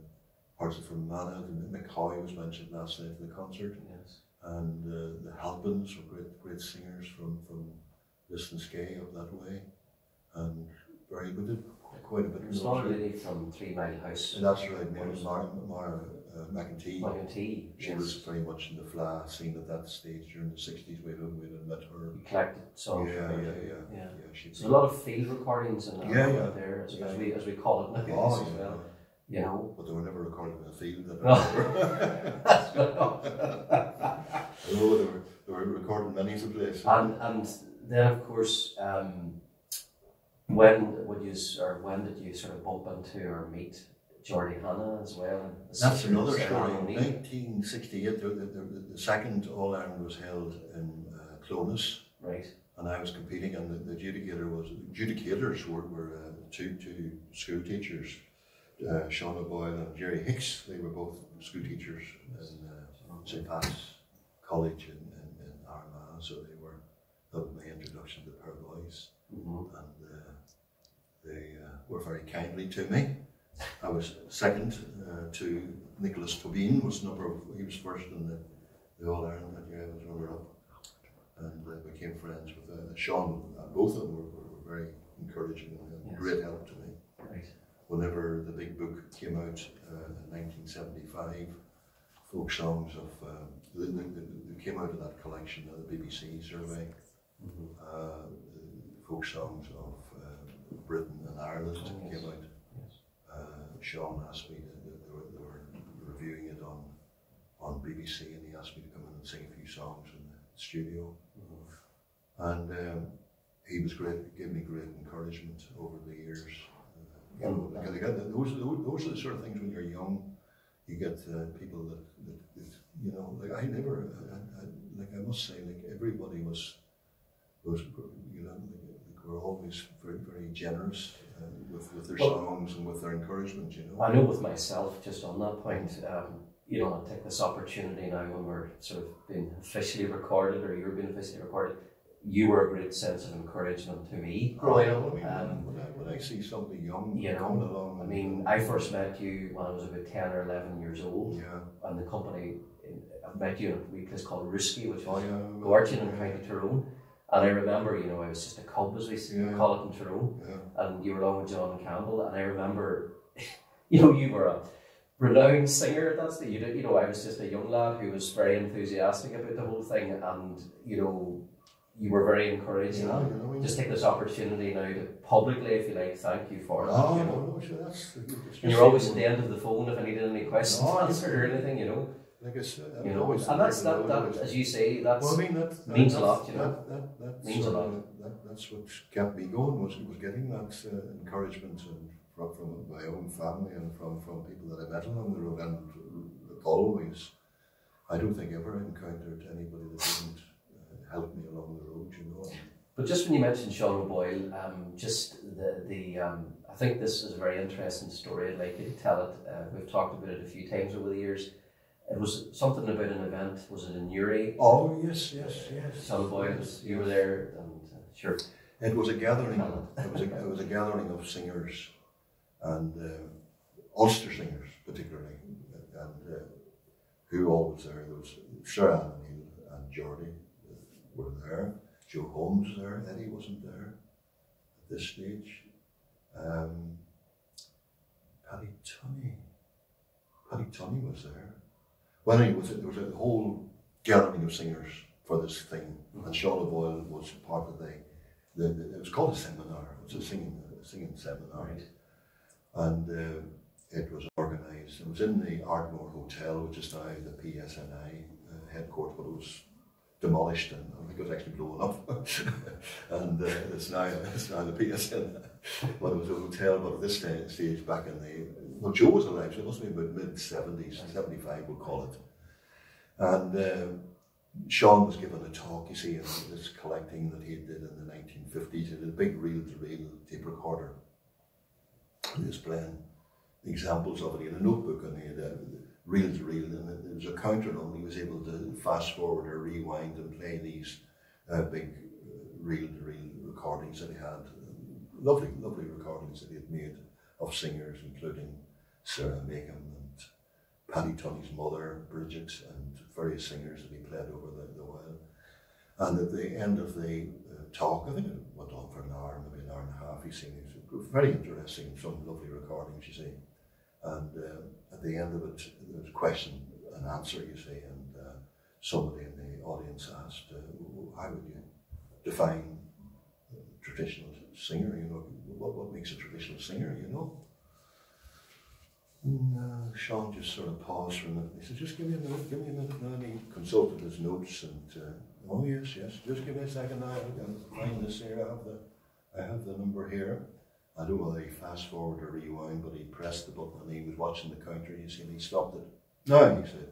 parts of Fermanagh. And Mick Hoy was mentioned last night in the concert Yes. and uh, the Halpins were great, great singers from from Lisnaskea up that way, and very we did quite a bit. Was of another from Three Mile House. And that's right, Mara, Mara, Mara uh, McEntee. T. She was very much in the fleadh scene at that stage during the sixties. We had we had met her. You collected songs. Yeah, from yeah, yeah, yeah. yeah. She So a lot of field recordings and Yeah, yeah. there, as, Yeah. as we as we call it nowadays Oh, as yeah. well. You know. But they were never recorded in a field. That No. They were, they were recording many a place. And and then of course, um, when would you or when did you sort of bump into or meet Geordie Hanna as well? That's another story. Ann In 1968, the, the, the, the second All Ireland was held in uh, Clones, Right. and I was competing, and the, the adjudicator was adjudicators were, were uh, two, two school teachers, uh, Sean O'Boyle and Jerry Hicks. They were both school teachers in uh, St. Pat's College in, in, in Armagh, so they were my introduction to the Pearl Boys. Mhm. And uh, they uh, were very kindly to me. I was second uh, to Nicholas Tobin, was number he was first in the, the All Ireland that year, I was runner up. And uh, became friends with uh, Sean, uh, both of them were, were, were very encouraging and Yes. great help to me Right. Whenever the big book came out uh, in 1975, folk songs of um, they came out of that collection of the BBC survey, Mhm. uh, the folk songs of uh, Britain and Ireland Oh, yes. came out. Yes. Uh, Sean asked me they, they, were, they were reviewing it on on BBC, and he asked me to come in and sing a few songs in the studio. Mhm. And um, he was great, gave me great encouragement over the years. You know, like, like, those, those, those are the sort of things when you're young, you get uh, people that, that, that, you know, like I never, I, I, like I must say, like everybody was, was you know, like, like we're always very, very generous uh, with, with their Well- songs and with their encouragement, you know. I know with myself, just on that point, um, you know, I'll take this opportunity now when we're sort of being officially recorded or you're being officially recorded. You were a great sense of encouragement to me growing I mean, Um, when, I, when I see somebody young you know, coming along, I mean, I first met you when I was about 10 or 11 years old, yeah, and the company, I met you in a wee place called Rouskey, which oh, was yeah, Gortin in yeah, County Tyrone. And I remember, you know, I was just a cub, as we Yeah. call it in Tyrone, yeah. and you were along with John Campbell. And I remember, you know, you were a renowned singer at that stage. You, know- you know, I was just a young lad who was very enthusiastic about the whole thing, and you know, you were very encouraging. Yeah, you know, Just take this opportunity now to publicly, if you like, thank you for that. Oh, you know. no, sure, that's. it's And you're always at the end of the phone if I needed any questions No, answered or anything, you know. Like I said, You know, and that's thinking, that, that as you say, that's Well, I mean, that, that means a lot, you know. That, that, that Means a lot. That, that's what kept me going was, was getting that uh, encouragement and from, from my own family and from, from people that I met along the road and always. I don't think ever encountered anybody that didn't uh, help me along the road, you know. But just when you mentioned Sean O'Boyle, um, just the the um, I think this is a very interesting story. I'd like you to tell it. Uh, we've talked about it a few times over the years. It was something about an event. Was it in Newry? Oh yes, yes, yes. Sean O'Boyle, was, you were there, and uh, sure. It was a gathering. It was a, it was a gathering of singers, and uh, Ulster singers particularly, and uh, who all was there? There was Sarah Ann O'Neill and Geordie were there. Joe Holmes there. Eddie wasn't there at this stage. Um, Paddy Tunney. Paddy Tunney was there. Well, anyway, was, there was a whole gathering of singers for this thing, and Sean O'Boyle was part of the the, the, it was called a seminar. It was a singing, a singing seminar, Right. and uh, it was organised. It was in the Ardmore Hotel, which is now the PSNI uh, headquarters, but it was demolished and I think it was actually blown up. and uh, it's now it's now the PSNI. But it was a hotel. But at this stage, back in the well, Joe was alive, so it must have been mid seventies, seventy five, we'll call it. And um, Sean was given a talk, you see, in this collecting that he did in the 1950s. He did a big reel to reel tape recorder. And he was playing examples of it. Had a notebook and he had a reel to reel, and there was a counter on. He was able to fast forward or rewind and play these uh, big reel to reel recordings that he had. Lovely, lovely recordings that he had made of singers, including Sarah Makem and Paddy Tunney's mother, Bridget, and various singers that he played over the, the while. And at the end of the uh, talk, I think it went on for an hour, maybe an hour and a half, he was Very interesting, some lovely recordings, you see. And uh, at the end of it, there was a question and answer, you see, and uh, somebody in the audience asked, uh, how would you define traditional singer, you know, what, what makes a traditional singer, you know? And uh, Sean just sort of paused for a minute. He said, just give me a minute, give me a minute now. And he consulted his notes and, uh, oh yes, yes, just give me a second now. I'll find this here. I have the, I have the number here. I don't know whether he fast forward or rewind, but he pressed the button and he was watching the counter, you see, and he stopped it. Now, he said,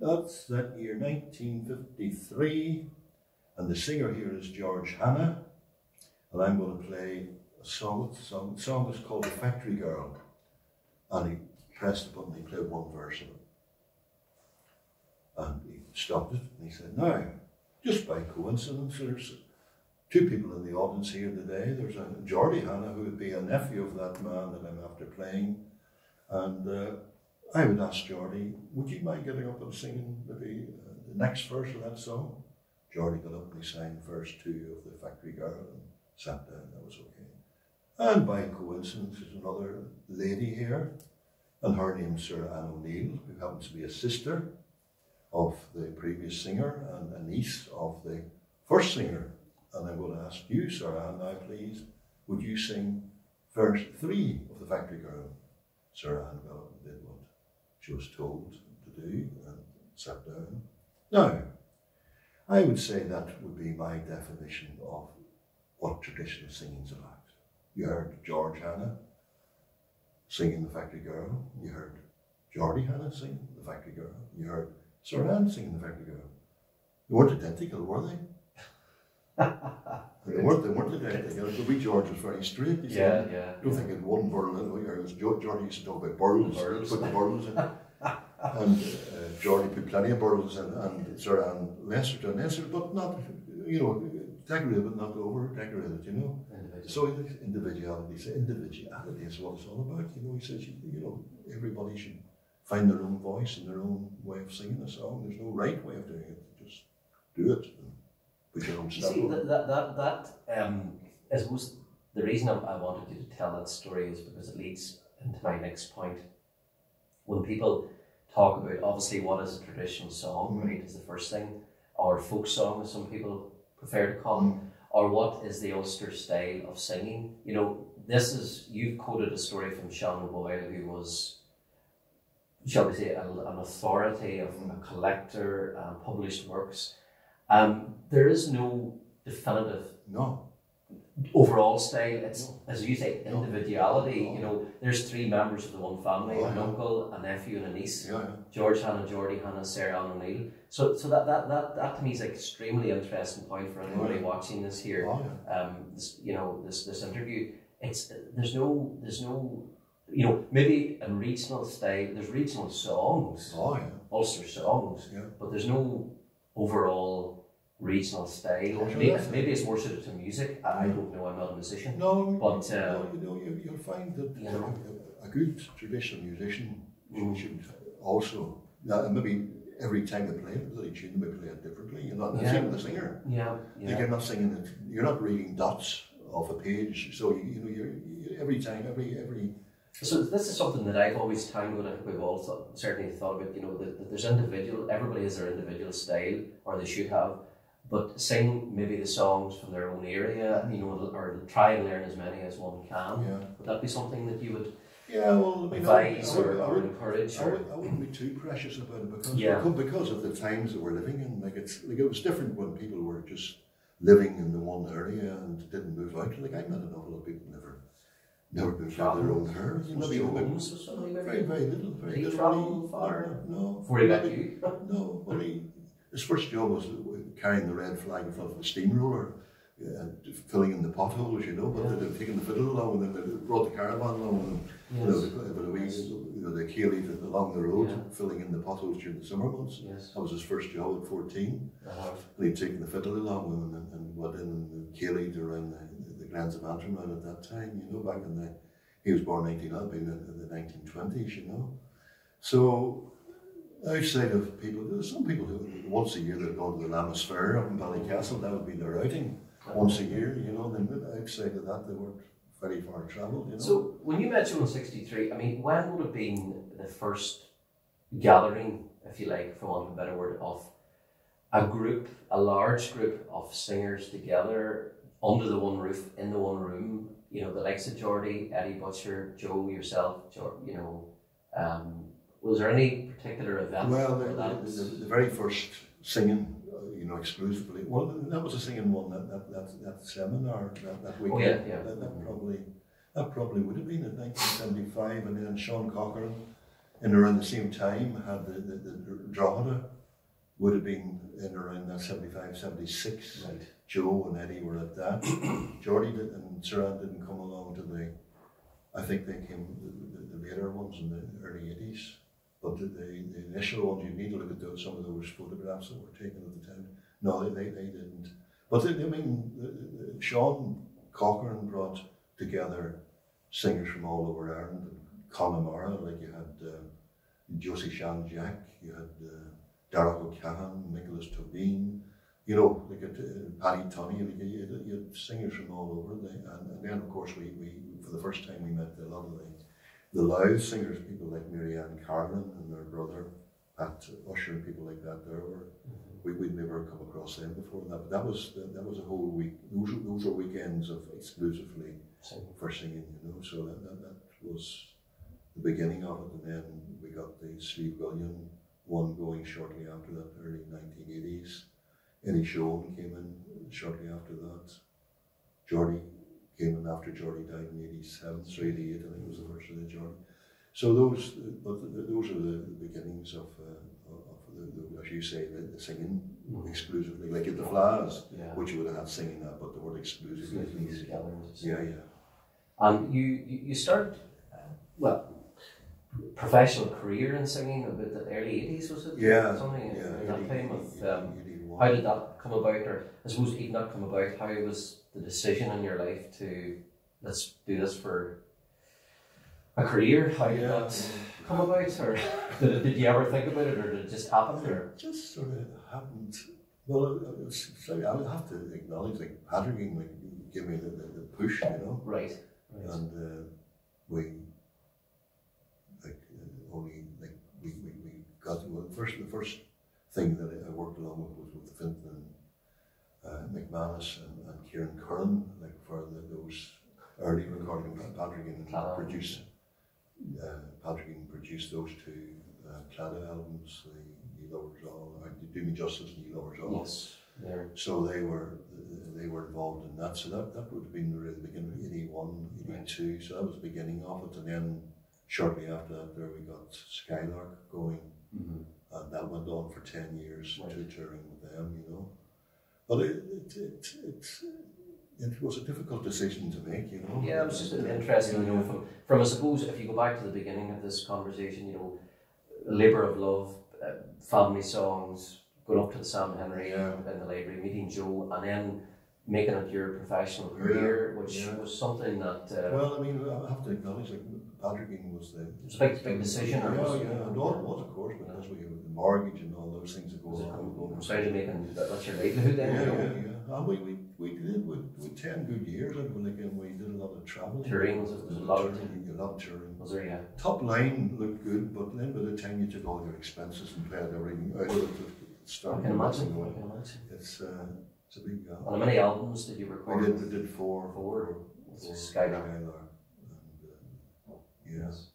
that's that year 1953, and the singer here is George Hanna, and I'm going to play a song. The song, the song was called The Factory Girl. And he pressed the button, he played one verse of it. And he stopped it and he said, Now, just by coincidence, there's two people in the audience here today. There's a Geordie Hanna, who would be a nephew of that man that I'm after playing. And uh, I would ask Geordie, would you mind getting up and singing maybe uh, the next verse of that song? Geordie got up and he sang verse two of The Factory Girl and sat down. That was okay. And by coincidence, there's another lady here, and her name's Sarah Ann O'Neill, who happens to be a sister of the previous singer and a niece of the first singer. And going to ask you, Anne, now please, would you sing verse three of The Factory Girl? Sarah Ann got did what she was told to do and sat down. Now, I would say that would be my definition of what traditional singing is about. You heard George Hanna singing The Factory Girl. You heard Geordie Hanna singing The Factory Girl. You heard Sarah Ann singing The Factory Girl. They weren't identical, were they? They weren't. They weren't identical. The wee George was very straight. You Yeah, yeah. I don't think in one burl in it was George used to talk about burls, Burls. put the burls in. and uh, Geordie put plenty of burls in, and Sarah Ann lesser to lesser, but not, you know, decorated but not over decorated, you know. Individual. So individuality, so individuality is what it's all about. You know, he says, you, you know, everybody should find their own voice and their own way of singing a song. There's no right way of doing it. Just do it your own stuff see, that, that, that, that um, I suppose the reason I, I wanted you to tell that story is because it leads into my next point. When people talk about, obviously, what is a traditional song, Mm. right, is the first thing, or folk song, as some people prefer to call them, Mm. or what is the Ulster style of singing. You know, this is, you've quoted a story from Sean Boyle, who was, shall we say, a, an authority of a collector, um, published works. Um, there is no definitive No, overall style. It's No. as you say, individuality. No. You know, there's three members of the one family: Oh, an yeah. uncle, a nephew, and a niece. yeah, yeah. George Hanna, Geordie Hanna, Sarah Ann O'Neill. So, so that, that, that, that to me is an extremely interesting point for anybody Yeah. watching this here. Oh. Um, this, you know, this this interview. It's there's no there's no you know maybe in regional style there's regional songs, Oh, yeah. Ulster songs, Yeah. but there's no overall regional style. Sure, maybe, maybe it's more suited to music. I, Yeah. don't know. I'm not a musician. No, But, uh, no, you know, you, you'll find that you know. a good traditional musician Mm. should, also, now, maybe every time they play it, they tune they play it differently. You're not the Yeah. same with the singer. Yeah, yeah. you're not singing it, you're not reading dots off a page. So you, you know, you're, you every time, every every So this is something that I've always tangled. I think we've all thought, certainly thought about. You know, that, that there's individual. Everybody has their individual style, or they should have. But sing maybe the songs from their own area. You know, or try and learn as many as one can. yeah. Would that be something that you would Yeah, well, I mean, advise I, would- or, I would- encourage? I, Or would, I wouldn't be too precious about it because Yeah. because- because of the times that we're living in. Like it's like it was different when people were just living in the one area and didn't move out. Like I met an awful lot of people never never moved out of their own house. You know, maybe or somebody very very little. Very Did he little. travel far? No, before he met you? No, well, his first job was carrying the red flag in front of the steamroller. uh, And filling in the potholes, you know, but Yeah. they'd taken the fiddle along and they brought the caravan along and you know, Yes. the, the, the, you know, the ceili along the road, Yeah. filling in the potholes during the summer months. Yes. That was his first job at 14. Uh-huh. And he'd taken the fiddle along with him and, and went in and ceili around the, the Glens of Antrim at that time, you know, back in the, he was born 19, I'd been in the 1920s, you know. So, outside of people, there's some people who, once a year, they've go to the Lammas Fair up in Ballycastle, that would be their outing. Once a year, you know, then outside of that, they weren't very far travelled, you know. So when you met in '63, I mean, when would have been the first gathering, if you like, for want of a better word, of a group, a large group of singers together under the one roof in the one room? You know, the likes of Geordie, Eddie Butcher, Joe, yourself, you know. Um, was there any particular event? Well, the, the, the, very first singing, uh, you know, exclusively. Well, that was a singing one. That that that, that seminar that, that weekend. Oh, yeah, yeah. That, that probably that probably would have been in 1975, and then Sean Corcoran, in around the same time, had the the, the Drogheda would have been in around that 75, 76. Right. Joe and Eddie were at that. Geordie did, and Saran didn't come along to the, I think they came, the, the, the later ones in the early 80s. But the, the, the initial ones, you need to look at those, some of those photographs that were taken at the time. No, they, they, they didn't. But they, I mean, the, the, the, Sean Corcoran brought together singers from all over Ireland, Connemara, like you had uh, Josie Sheáin Jack, you had uh, Darach Ó Catháin, Nicholas Tobin, you know, like at, uh, Paddy Tunney, like, you, you had singers from all over. The, and, and then, of course, we, we, for the first time, we met a lot of the, Louth singers, people like Mary Ann Carolan and her brother, Pat Usher, and people like that. There were, mm-hmm. we, we'd never come across them before that. But that was that was a whole week. Those, those were weekends of exclusively for singing, you know. So that, that, that was the beginning of it. And then we got the Steve William one going shortly after that, early 1980s. Inishowen came in shortly after that. Geordie came in after Geordie died in 87, so 88 I think it was the first of the Geordie. So those, but those are the, beginnings of, uh, of the, the, as you say, the, the singing mm. exclusively, like at the Fleadh's, yeah. which you would have had singing that, but the word exclusively. Yeah, yeah. And you, you, started, uh, well, professional career in singing about the early 80s, was it? Yeah. Something yeah, in that time of, um, how did that come about, or I suppose even that come about, how was the decision in your life to, let's do this for a career? How did yeah. that come about, or did, did you ever think about it, or did it just happen? Or? It just sort of happened. Well, it was, sorry, I would have to acknowledge, like, Patrick like, give me the, the, the, push, you know? Right. right. And uh, we only like we, we, we got to, well, first the first thing that I worked along with was with Fintan and uh, McManus and, and Kieran Curran, like for the, those early recording. Patrick and Claddagh. produced uh, Patrick and produced those two uh, albums, the Ye Lovers All, uh, Do Me Justice and Ye Lovers All. Yes. Yeah. So they were they were involved in that. So that, that would have been really the beginning of 81, 82. Right. So that was the beginning of it. And then shortly after that, there we got Skylark going, mm-hmm. and that went on for 10 years, right. to touring with them, you know. But it, it, it, it, it was a difficult decision to make, you know. Yeah, it was just interesting, you know, from, from I suppose if you go back to the beginning of this conversation, you know, Labour of Love, uh, family songs, going up to the Sam Henry yeah. in the library, meeting Joe, and then making it your professional career, yeah, which yeah. was something that. Uh, well, I mean, I have to acknowledge, like Pádraigín was the. It was a big, big decision. Yeah, yeah, yeah. No, it was, of course, because we the mortgage and all those things that go on. To making that, that's your livelihood then. Yeah, yeah, yeah. And we, we, we did with, with ten good years, and we, like, and we did a lot of travel. Touring was it? Was a lot of touring. A lot of touring. Was there? Yeah. Top line looked good, but then by the time you took all your expenses and paid everything out of it. I can imagine. I can imagine. It's. Uh, it's a big. And how many albums did you record? I did, did four. Four. four, four Skylark. And, uh, yes.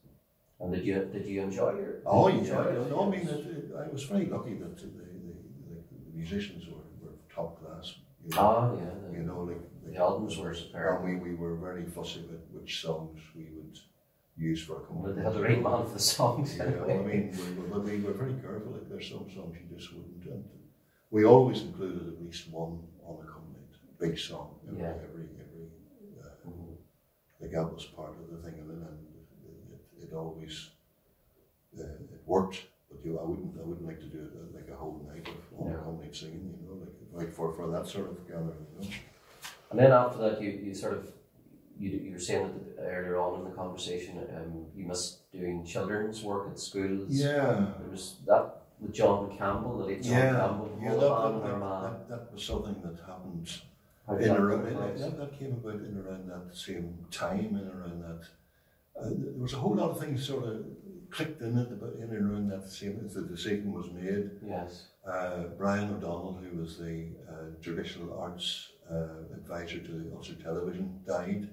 And did you did you enjoy your? Oh yeah, it? no, I mean, it, I was very lucky that the, the, the, the musicians were, were top class. You know, ah, yeah. The, you know, like, like the albums were superb. And we, we were very fussy with which songs we would use for a company. They had the right man for the songs. Yeah, well, I mean, we, we, we were very careful. Like, there's some songs you just wouldn't. And, we always included at least one unaccompanied big song every yeah. every every. Uh, mm-hmm. Like that was part of the thing, and, and it, it, always uh, it worked. But you, I wouldn't I wouldn't like to do it uh, like a whole night of unaccompanied yeah. singing, you know, like like for for that sort of gathering, you know. And then after that, you, you sort of you, you were saying that earlier on in the conversation, um, you missed doing children's work at schools. Yeah, there was that with John Campbell, the late John yeah, Campbell, yeah, that, that, that, that, that, was something that happened in around, that, that came about in around that same time, in around that. Uh, there was a whole lot of things sort of clicked in it in and around that same as the decision was made. Yes. Uh, Brian O'Donnell, who was the uh, traditional arts uh, advisor to the Ulster Television, died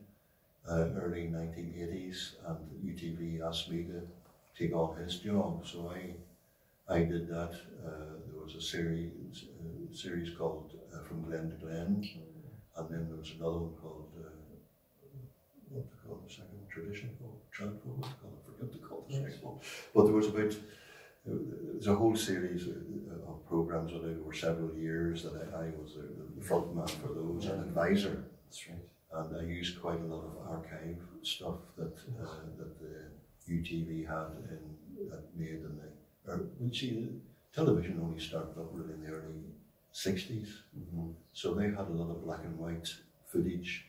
uh, early 1980s, and UTV asked me to take on his job. So I I did that. Uh, there was a series uh, series called uh, From Glen to Glen, and then there was another one called uh, what they call the second tradition Tranquil. What they call it? I forget to call the second one. But there was about there's a whole series of, of programs that over several years that I, I was the, the front man for those, an advisor. That's right. And I used quite a lot of archive stuff that uh, that the UTV had in, had made in the, or, well, see, television only started up really in the early 60s. Mm-hmm. So they had a lot of black and white footage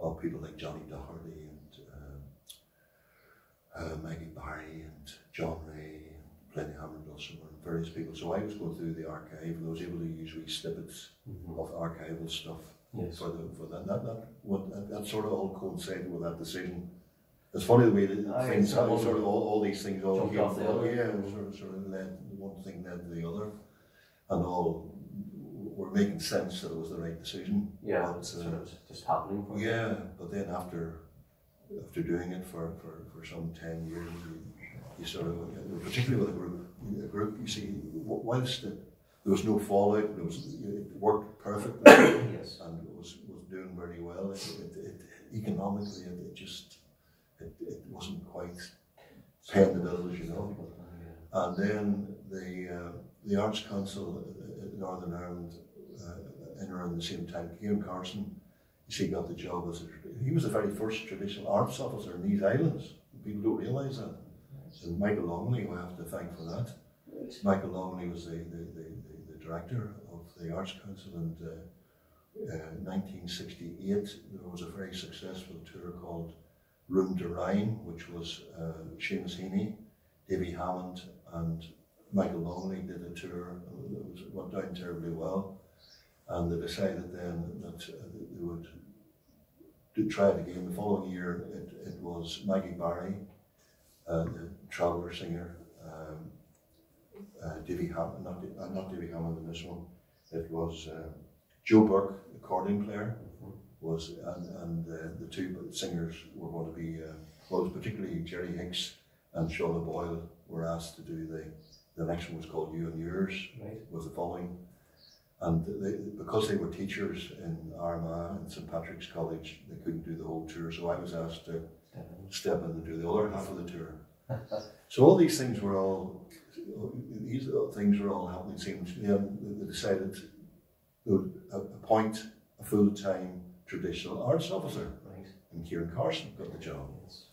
of people like Johnny Doherty and um, uh, Maggie Barry and John Rea and Plenty Hammer Dulcimer and various people. So I was going through the archive and I was able to use wee snippets Mm-hmm. of archival stuff Yes. for the for that. That that, what, that, that sort of all coincided with that decision. It's funny the way that Aye, things, sort of all, all these things all came off the together. other. Yeah, sort of, sort of led one thing led to the other, and all were making sense that it was the right decision. Yeah, But, uh, sort of just happening for you. Yeah, but then after after doing it for, for, for some ten years, you, you sort of, particularly with a group, a group, you see, wh- whilst it, there was no fallout, there was it worked perfectly, Yes. and it was was doing very well. It, it, it economically, it, it just it, it wasn't quite paying the bills, you know. And then the uh, the Arts Council in Northern Ireland, uh, in around the same time, Ciaran Carson, he got the job as a, he was the very first traditional arts officer in these islands. People don't realise that. And Michael Longley, we have to thank for that. Michael Longley was the, the, the, the, the director of the Arts Council, and uh, uh, 1968 there was a very successful tour called Room to Rhyme, which was uh, Seamus Heaney, Davy Hammond, and Michael Longley did a tour. It went down terribly well, and they decided then that uh, they would do, try it again. The following year, it, it was Maggie Barry, uh, the traveller singer, um, uh, Davy Hammond, not, not Davy Hammond in this one. It was uh, Joe Burke, accordion player, was and, and uh, the two singers were going to be uh, well, particularly Jerry Hicks and Sean O'Boyle were asked to do the the next one was called You and Yours Right. was the following. And they, because they were teachers in Armagh and St Patrick's College, they couldn't do the whole tour. So I was asked to step in and do the other half of the tour. so all these things were all, these things were all happening. Seems they decided they would appoint a full-time traditional arts officer, Right. and Ciaran Carson got the job. Yes.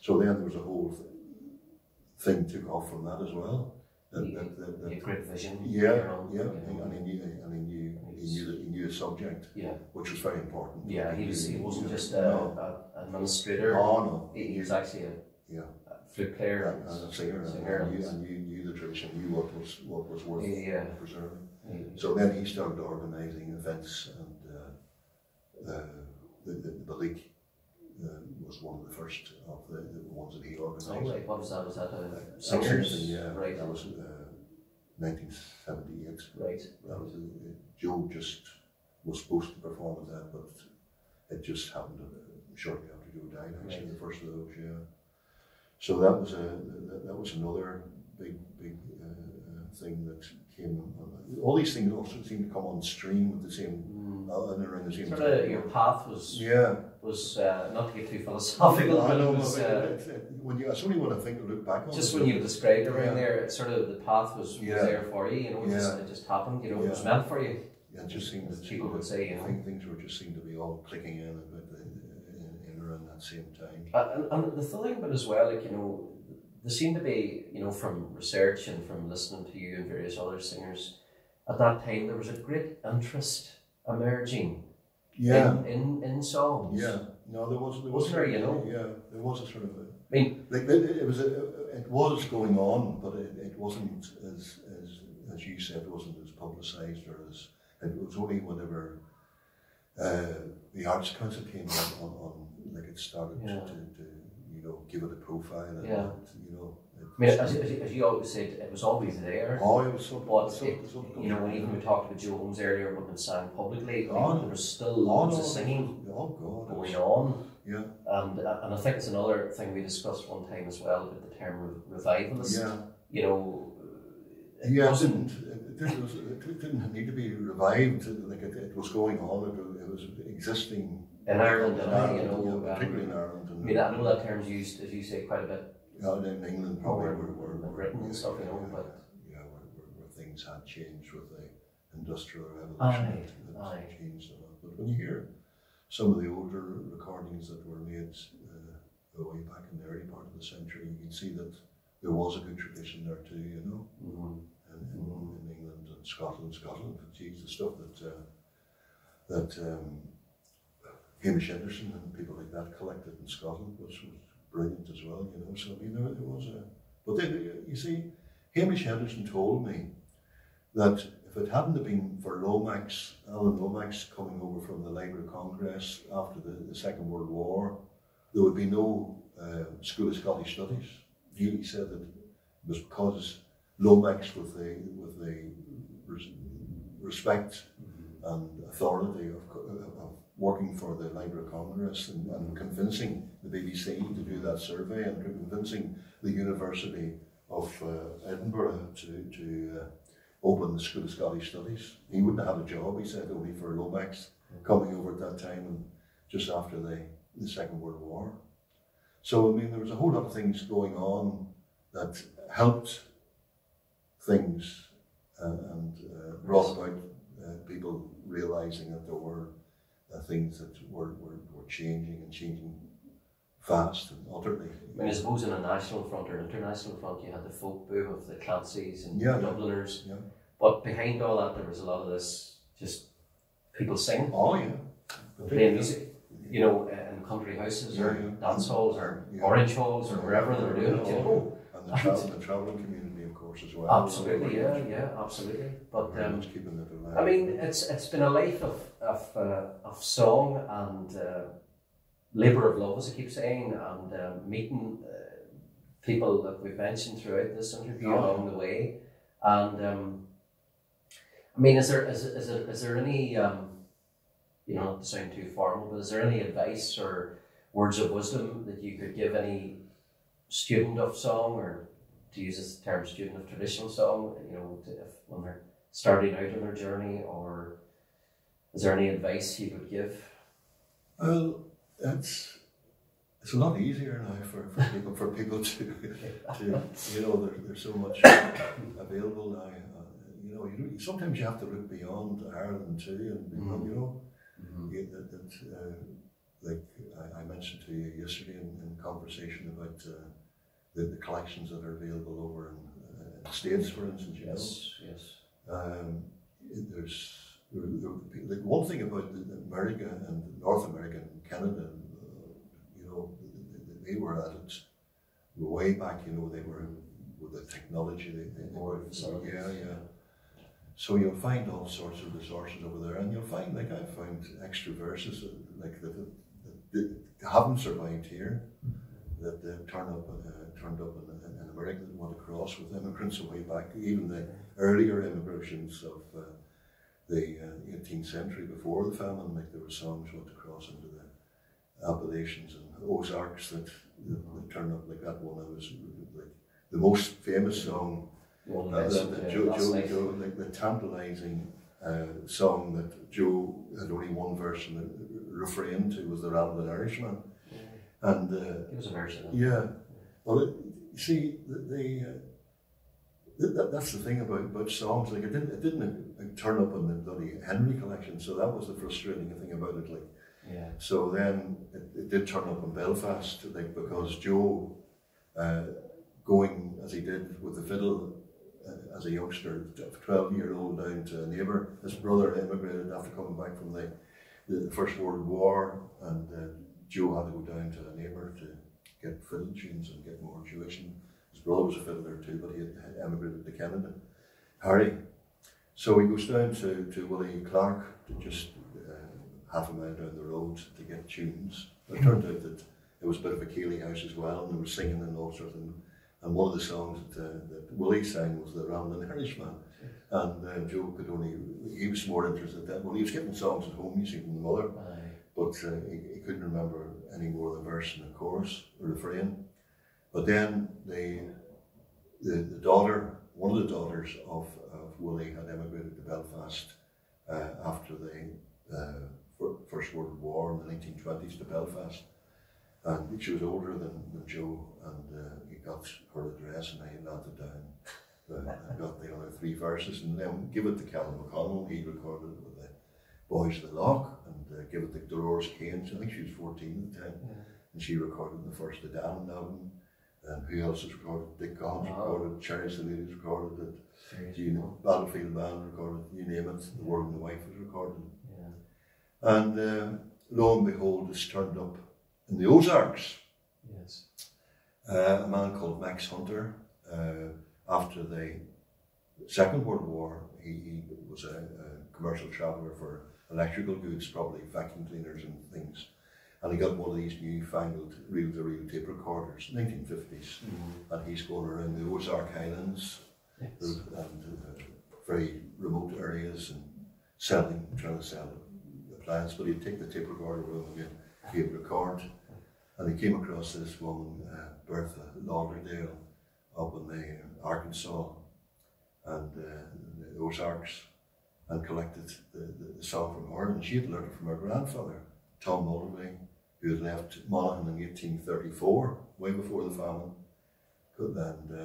So then there was a whole th- thing took off from that as well. That, He- that, that, that, great vision. yeah, yeah, you know. and he knew, and he knew, he knew, that he knew the subject, Yeah. which was very important. Yeah, he was. He wasn't just a, no. a administrator. Oh no, He, he was actually a, Yeah. flute player. and, and a singer, Singer and, and- knew, and you knew the tradition, knew what was what was worth Yeah. preserving. He- So then he started organising events, and the the, the Balik uh, was one of the first of the, the ones that he organised. Oh, right. What was that? Was that a That singers? was, yeah, Right. that was uh, 1978. Right. That was uh, Joe just was supposed to perform at that, but it just happened uh, shortly after Joe died. Actually, Right. the first of those, yeah. So that was a that, that was another big big uh, uh, thing that came. On. All these things also seem to come on stream at the same Mm. Uh, and around the same Sort time. of your path was yeah, was uh, not to get too philosophical, I but know. was uh, when you, it's only when I think look back on just it, when you described around Yeah. there, it sort of the path was, was Yeah. there for you. You know, it, just, it just happened. You know, it was Yeah. meant for you. Yeah, it just seemed As that people would say, you I know. think things were just seemed to be all clicking in about the, in, in around that same time. Uh, and, and the thing about as well, like you know, there seemed to be, you know, from research and from listening to you and various other singers, at that time there was a great interest emerging Yeah, in, in, in songs. yeah. No, there was there Wasn't there, you know? Yeah, there was a sort of a I mean, like it, it was a, it was going on, but it, it wasn't as as as you said, it wasn't as publicised or as it was only whenever uh, the Arts Council came on, on, on like it started Yeah. to, to, to you know give it a profile and Yeah. you know. Mean, as, as, you- as you always said, it was always there. oh, it was so, But so, it, so, you know, when even we talked about Joe Holmes earlier, when it sang publicly, Oh, there was still oh, loads no, of singing Oh God, going on. Yeah, And, and I think it's another thing we discussed one time as well about the term re- revivalist. yeah. You know, it Yeah, wasn't didn't, it, didn't, it didn't need to be revived. Like it, it was going on. It, was- it was existing in Ireland, in and I, you Ireland, know, particularly in um, Ireland. I mean, I know that term's used, as you say, quite a bit out in England probably were, were, in Britain and stuff, you know, but- yeah, where, where, where things had changed with the industrial revolution. Aye, that- that aye. changed a lot. But when you hear some of the older recordings that were made uh, way back in the early part of the century, you can see that there was a good tradition there too, you know, Mhm. in, in, in England and Scotland. Scotland, geez, the stuff that uh, that um, Hamish Henderson and people like that collected in Scotland was, was brilliant as well, you know. So I mean, there, there was a. But then you see, Hamish Henderson told me that if it hadn't have been for Lomax, Alan Lomax coming over from the Library of Congress after the, the Second World War, there would be no uh, School of Scottish Studies. He, said that it was because Lomax, with the with the res- respect and authority of, of working for the Library of Congress and, and convincing the BBC to do that survey and convincing the University of uh, Edinburgh to, to uh, open the School of Scottish Studies. He wouldn't have had a job, he said, only for Lomax coming over at that time and just after the, the Second World War. So, I mean, there was a whole lot of things going on that helped things and, and uh, brought about uh, people realizing that there were uh, things that were, were, were changing and changing fast and utterly. I mean, I suppose in a national front or international front, you had the folk boom of the Clancys and Yeah. Dubliners. Yeah. But behind all that, there was a lot of this just people singing, Oh, yeah. playing music, you know, in country houses or dance halls or orange halls or wherever they were doing it, you know. And the, tra- the travelling community, course, as well. Absolutely, yeah, yeah, absolutely. But um, much keeping it alive. I mean, it's it's been a life of of, uh, of song and uh, labour of love, as I keep saying, and um, meeting uh, people that we've mentioned throughout this interview Oh. along the way. And um, I mean, is there is, is there is there any um, you know, not to sound too formal, but is there any advice or words of wisdom that you could give any student of song, or to use this term, student of traditional song, you know, to, if when they're starting out on their journey, or is there any advice you would give? Well, it's it's a lot easier now for, for people for people to to you know there, there's so much available now. Uh, you know, you, sometimes you have to look beyond Ireland too, and beyond, you know, you, that, that uh, like I, I mentioned to you yesterday in, in conversation about uh, the, the collections that are available over in, uh, States, for instance. You know, Yes, yes. um, there's there, there, like one thing about America and North America and Canada, uh, you know, they, they were at it way back. You know, they were with the technology. They, they, they yeah, yeah. So you'll find all sorts of resources over there, and you'll find like I've found extra verses like that, that, that, that haven't survived here. That uh, turn up, uh, turned up in, in America that went across with immigrants way back, even the earlier immigrations of uh, the uh, 18th century before the famine, like there were songs went across into the Appalachians and Ozarks that, that, that turned up like that one. That was like the most famous song uh, to that, mention that uh, Joe, Joe? Joe, like the tantalizing uh, song that Joe had only one verse and the refrain to was the Rambling Irishman. And uh, It was a version yeah, well, it, you see, the, the uh, th- that, that's the thing about, about songs. Like it didn't, it didn't uh, turn up in the bloody Henry collection, so that was the frustrating thing about it. Like Yeah. so, then it, it did turn up in Belfast, like because Joe, uh, going as he did with the fiddle uh, as a youngster, twelve year old down to a neighbour. His brother emigrated after coming back from the the First World War, and uh, Joe had to go down to a neighbour to get fiddle tunes and get more tuition. His brother was a fiddler too, but he had emigrated to Canada. Harry. So he goes down to, to Willie Clark, to just uh, half a mile down the road to get tunes. It turned out that it was a bit of a ceili house as well, and they were singing and all sorts of things. And one of the songs that, uh, that Willie sang was the Rambling Irishman. And uh, Joe could only, he was more interested in that Well, he was getting songs at home, see, from the mother Aye. But uh, he, he couldn't remember any more of the verse and the chorus or the refrain. But then the, the the daughter, one of the daughters of, of Willie, had emigrated to Belfast uh, after the uh, First World War in the 1920s to Belfast, And she was older than, than Joe, and uh, he got her address, and I noted down. I got the other three verses, and then give it to Cathal McConnell. He recorded it with the Boys of the Lough, uh, give it to Dolores Keane. I think she was 14 at the time, Yeah. and she recorded the first De Dannan album. And who else has recorded? Dick Collins recorded, Cherry Salinas recorded it, you know. Battlefield Band recorded, you name it, The World and the Wife was recorded. Yeah. And um, lo and behold, it's turned up in the Ozarks. Yes. Uh, a man called Max Hunter, uh, after the Second World War, he, he was a, a commercial traveller for electrical goods, probably vacuum cleaners and things. And he got one of these newfangled reel to reel tape recorders, 1950s. Mm. And he's going around the Ozark Highlands Yes. and uh, very remote areas and selling, trying to sell appliances. But he'd take the tape recorder with him again, he'd record. And he came across this woman, uh, Bertha Lauderdale, up in the Arkansas and uh, the Ozarks, and collected the, the, the song from her. And she had learned it from her grandfather, Tom Mulderley, who had left Monaghan in 1834, way before the famine. Good, And uh,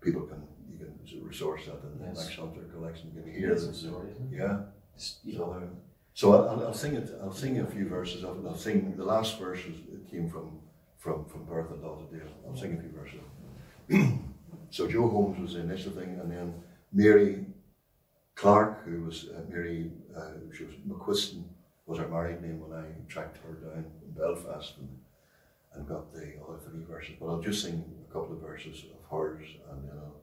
people can, you can resource that in the Yes. Max Hunter collection. You can hear the story? Yeah. So, uh, so I'll, I'll- sing it. I'll sing a few verses of it. I'll sing the last verse. It came from from from Bertha Lauderdale. I'll sing a few verses. so Joe Holmes was the initial thing, and then Mary Clark, who was uh, Mary, uh, she was McQuiston, was her married name when I tracked her down in Belfast and, and got the other three verses. But I'll just sing a couple of verses of hers, and then I'll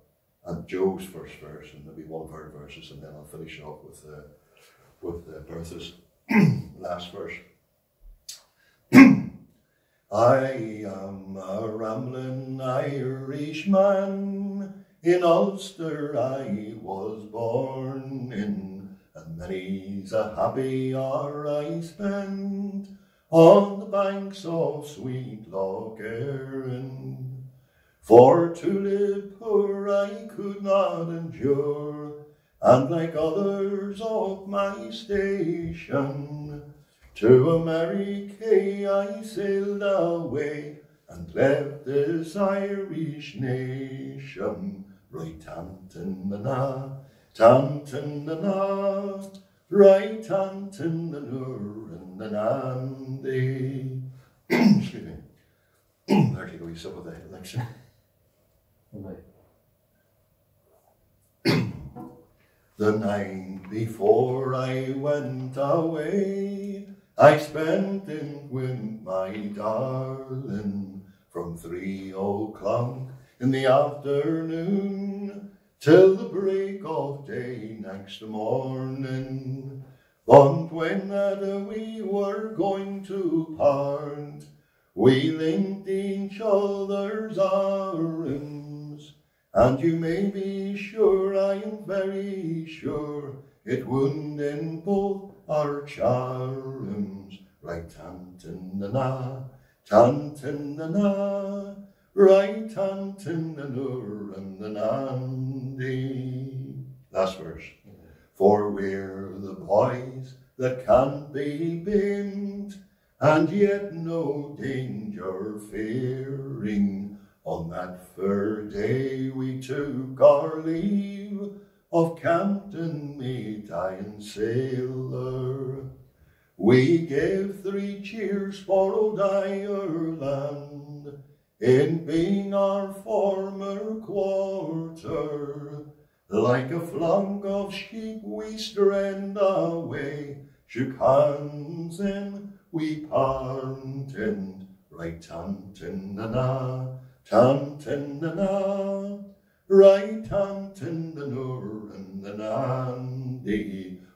and Joe's first verse, and maybe one of her verses, and then I'll finish off with. Uh, with uh, Bertha's last verse. I am a rambling Irishman, in Ulster I was born in, and many's a happy hour I spent on the banks of sweet Lough Erne. For to live poor I could not endure, and like others of my station, to America I sailed away, and left this Irish nation. Right hand in the na, tant in the na, right hand in the nur and the nandy. Excuse me. there you go, you sip of the election. The night before I went away, I spent in with my darling from three o'clock in the afternoon till the break of day next morning. But when that we were going to part, we linked each other's arms. And you may be sure, I am very sure, it wouldn't in both our charms. Right hand in right nur and the nandy. Last verse. For we're the boys that can't be binned, and yet no danger fearing. On that fair day we took our leave of Captain Mead and Sailor. We gave three cheers for old Ireland in being our former quarter. Like a flock of sheep we strayed away, shook hands and we parted. Right hand in the na, tant in the na, right hand in the nur and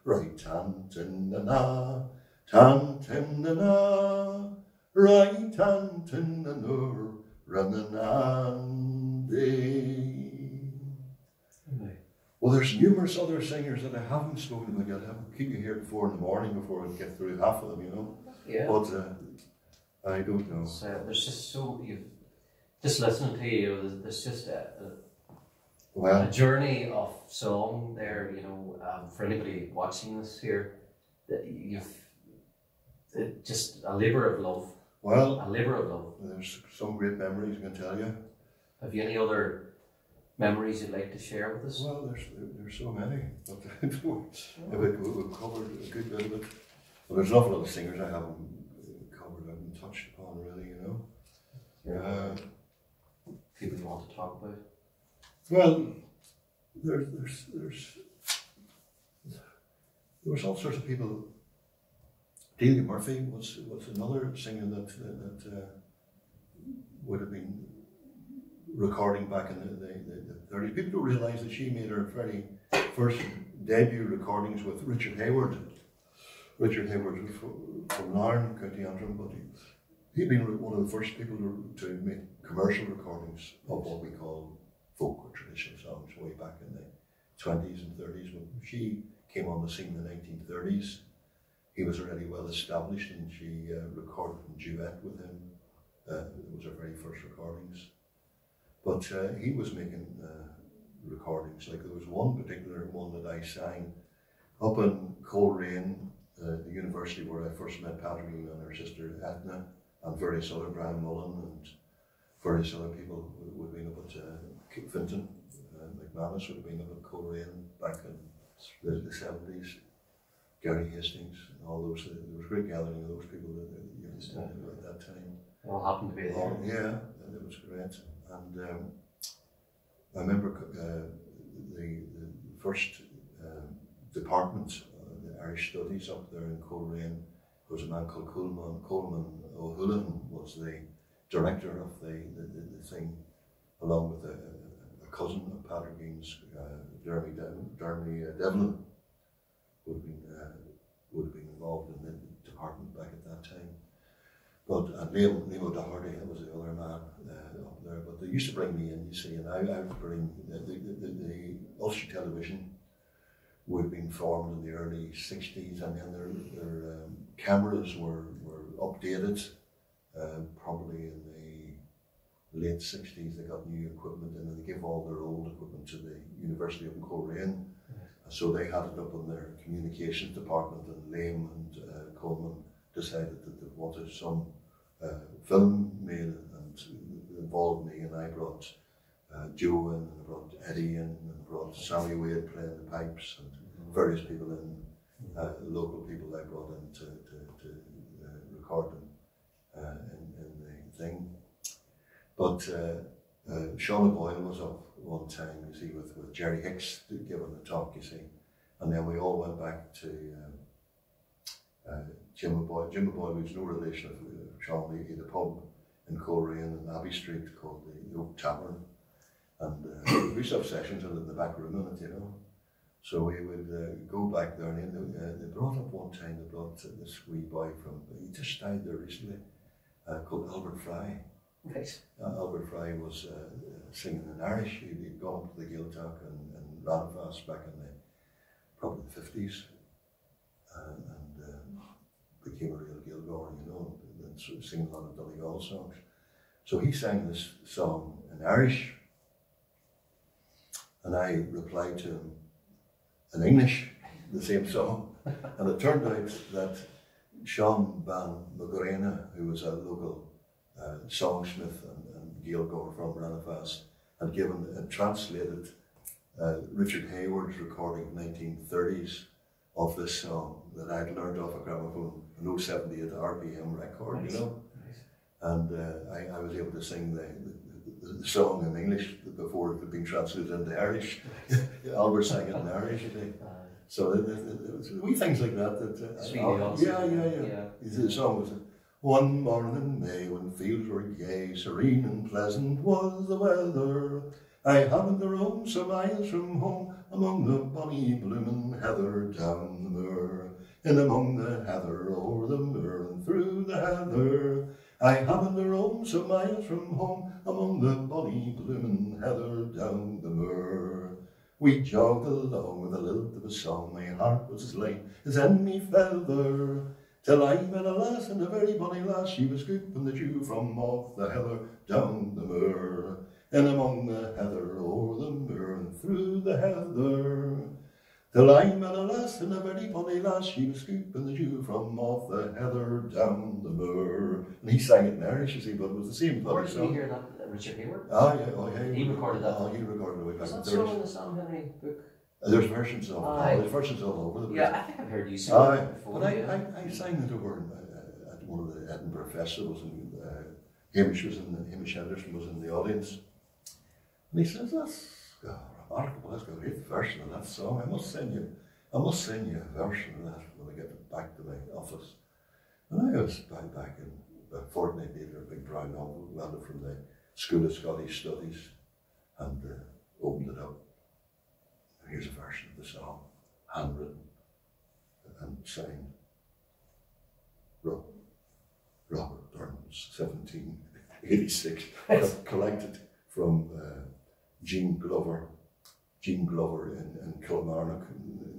right hand in the na, tant in the na, right hand in the nur and the nandy. Right. Well, there's numerous other singers that I haven't spoken about yet. I'll keep you here before in the morning before I get through half of them, you know. Yeah. But uh, I don't know. So there's just so you just listening to you, there's, there's just a, a, Well, a journey of song there. You know, um, for anybody watching this here, that you've it, just a labour of love Well, a labour of love. there's some great memories I can tell you. Have you any other memories you'd like to share with us? Well, there's there's so many. But if it, we've covered a good bit of it. But there's an awful lot of singers I haven't covered, I haven't touched upon really, you know. Uh, People you want to talk about? well, there's there's there's there was all sorts of people. Delia Murphy was was another singer that that, that uh, would have been recording back in the, the, the, 30s. People don't realise that she made her very first debut recordings with Richard Hayward. Richard Hayward was from, from Larne, County Antrim, but he, he'd been one of the first people to, to make commercial recordings of what we call folk or traditional songs way back in the 20s and 30s. When she came on the scene in the 1930s, he was already well established and she uh, recorded a duet with him. Uh, it was her very first recordings. But uh, he was making uh, recordings. Like there was one particular one that I sang up in Coleraine, uh, the university where I first met Pádraigín and her sister Eithne, and various other Brian Mullen and various other people who had been up at uh, Fintan. Uh, McManus would have been up at Coleraine back in the, the 70s. Gary Hastings and all those. Uh, there was a great gathering of those people that, you know, at that time. All happened to be there. Oh, yeah, and it was great. And um, I remember uh, the, the first uh, department, uh, the Irish Studies up there in Coleraine, there was a man called Coleman, Coleman O'Houlihan was the director of the, the, the, the thing, along with a, a cousin of Pádraigín's, uh, Jeremy, Devlin, Jeremy uh, Devlin, would have been uh, would have been involved in the department back at that time. But and Liam, Liam O'Doherty, was the other man uh, up there. But they used to bring me in, you see, and I, I would bring the, the, the, the Ulster Television would have been formed in the early 60s, and then their, their um, cameras were, were updated uh, probably in the late 60s. They got new equipment and then they gave all their old equipment to the University of Coleraine. So they had it up in their communications department, and Liam and uh, Coleman decided that they wanted some uh, film made and involved me, and I brought uh, Joe in, and brought Eddie in, and brought Sammy Wade playing the pipes, and various people in, uh, local people I brought in to, to, to uh, record them uh, in, in the thing. But uh, uh, Sean Boyle was up one time, you see, with, with Jerry Hicks giving the talk, you see, and then we all went back to um, uh, Jim Boyle. Jim Boyle was no relation of uh, Sean Lee, the pub in Coleraine and Abbey Street called the Oak Tavern. And uh, we used to have sessions in the back room in it, you know. So we would uh, go back there, and they, uh, they brought up one time, they brought this wee boy from, he just died there recently, uh, called Albert Fry. Nice. Uh, Albert Fry was uh, singing in Irish. He'd, he'd gone up to the Gaeltacht and, and back in the probably the 50s and, and um, became a real Gaeilgeoir, you know, and, and singing a lot of Donegal songs. So he sang this song in Irish, and I replied to him in English, the same song. and it turned out that Sean Van Magrena, who was a local uh, songsmith and, and Gaeilgeoir from Ranafast, had given and translated uh, Richard Hayward's recording of 1930s of this song that I'd learned off a gramophone, an 078 RPM record, Nice. you know. Nice. And uh, I, I was able to sing the, the, the song in English before it had been translated into Irish. Albert sang it in Irish, you think. So it, it, it, it was wee things like that. that uh, uh, also. yeah, yeah, yeah. The song was One morning in May when fields were gay, serene and pleasant was the weather. I happened to roam some miles from home among the bonny bloomin' heather down the moor. In among the heather, o'er the moor and through the heather. I happened to roam some miles from home among the bonny bloomin' heather down the moor. We jogged along with a lilt of a song, my heart was as light as any feather. Till I met a lass, and a very bonny lass, she was scooping the dew from off the heather down the moor. In among the heather, o'er the moor, and through the heather. The line met a lass and a very bonny lass, she was scooping the dew from off the heather down the moor. And he sang it in Irish, you see, but it was the same Where bloody did you hear that? Richard Hayward? Ah, yeah, oh, yeah. He recorded that. Oh, he recorded it Was in that the song 30s. in the Sam Henry book? Uh, There's versions of it. There's versions all over the place. Yeah, I think I've heard you sing Aye, it before. but I, yeah. I, I sang it over uh, at one of the Edinburgh festivals, and uh, Hamish was in the, Hamish Henderson was in the audience, and he says, "That's uh, remarkable. That's got a great version of that song. I must send you, I must send you a version of that when I get back to my office." And I was back back in a fortnight later, a big brown novel landed from the School of Scottish Studies, and uh, opened it up. Here's a version of the song, handwritten and signed Ro- Robert Burns, 1786, co- collected from uh, Jean Glover, Jean Glover in, in Kilmarnock.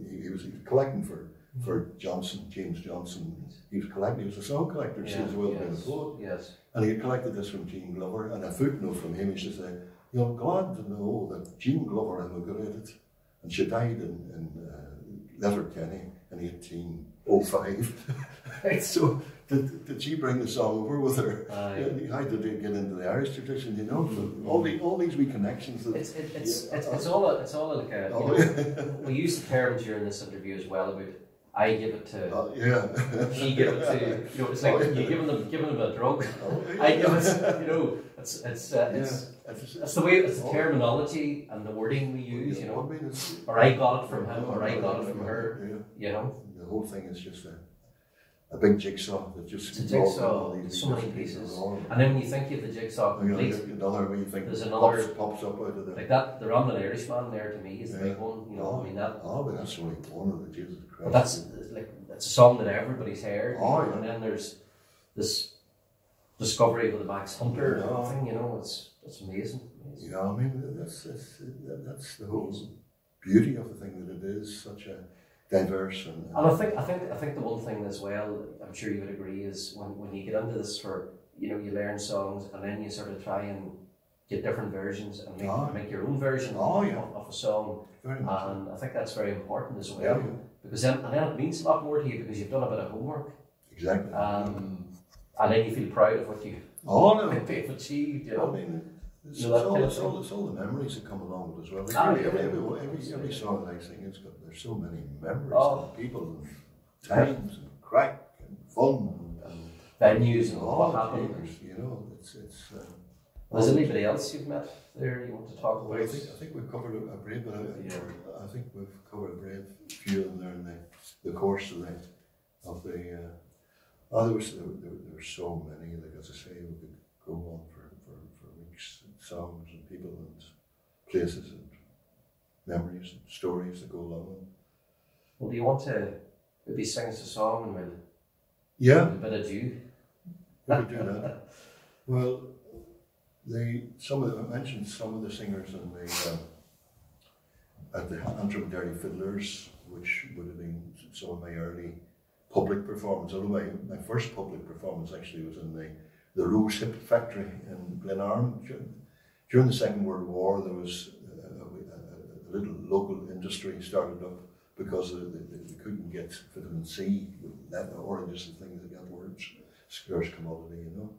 He, he, was, he was collecting for, for Johnson, James Johnson. He was collecting, he was a song collector, so as well as being a yes, poet. yes. And he had collected this from Jean Glover, and a footnote from him, he says, uh, You're glad to know that Jean Glover emigrated, and she died in, in uh, Letterkenny in 1805. so, did, did she bring the song over with her? Aye. How did they get into the Irish tradition, you know? All, the, all these wee connections. That, It's, it, it's, Yeah. it's, it's all a, it's all like a, you Oh, know, we used the term during this interview as well about I give it to, uh, yeah. he give it to, you know, it's like Oh, yeah. you giving them, giving them a drug. Oh, I give it, you know, it's, it's, uh, it's, yeah. It's, it's the way, it's the Oh. terminology and the wording we use, you know, I mean, or I got it from him, or I got it from her, Yeah. you know. The whole thing is just a, a big jigsaw that just It's a jigsaw, these so many pieces. And then when you think you have the jigsaw oh, You know, another way you think There's another- pops up out of the. like that, the Ramblin' Irishman there to me is the Yeah. big one, you know, I oh, mean that, Oh, but that's only one of the Jesus Christ. but that's like, it's a song that everybody's heard, you Oh, know, yeah. and then there's this discovery of the Max Hunter Yeah. thing, you know, it's, it's amazing. amazing. know, I mean that's that's that's the whole beauty of the thing that it is such a diverse and. And I think I think I think the one thing as well, I'm sure you would agree, is when, when you get into this for you know you learn songs and then you sort of try and get different versions and make, Ah. make your own version Oh, yeah. of, of a song, very much. and I think that's very important as well yeah, yeah, because then and then it means a lot more to you because you've done a bit of homework, exactly. um, and then you feel proud of what you oh no, have achieved. You I mean, it's, it's, all, it's, all, it's all the memories that come along with it as well. Like Ah, every, yeah, every, every, every, song that I sing, it's got there's so many memories Oh. and people and times and crack and fun and, and venues and all what happened. You know, it's it's. Um, Was there anybody else you've met there you want to talk about? I think I think we've covered a, a brave, but I, Yeah. I think we've covered a brave few of them there in the, the course of the of the. Uh, oh, there was there, there, there were so many. Like as I say, we could go on for, for, for weeks. Songs and people and places and memories and stories that go along. Well, do you want to maybe sing us a song and we'll Yeah, a bit of you? we do that. Well, the some of the, I mentioned some of the singers in the uh, at the Antrim Derry Fiddlers, which would have been some of my early public performance. Although my, my first public performance actually was in the the Rose Hip Factory in Glenarm. During, the Second World War, there was a, a, a little local industry started up because they, they, they couldn't get vitamin C, oranges and things that got words, scarce commodity, you know.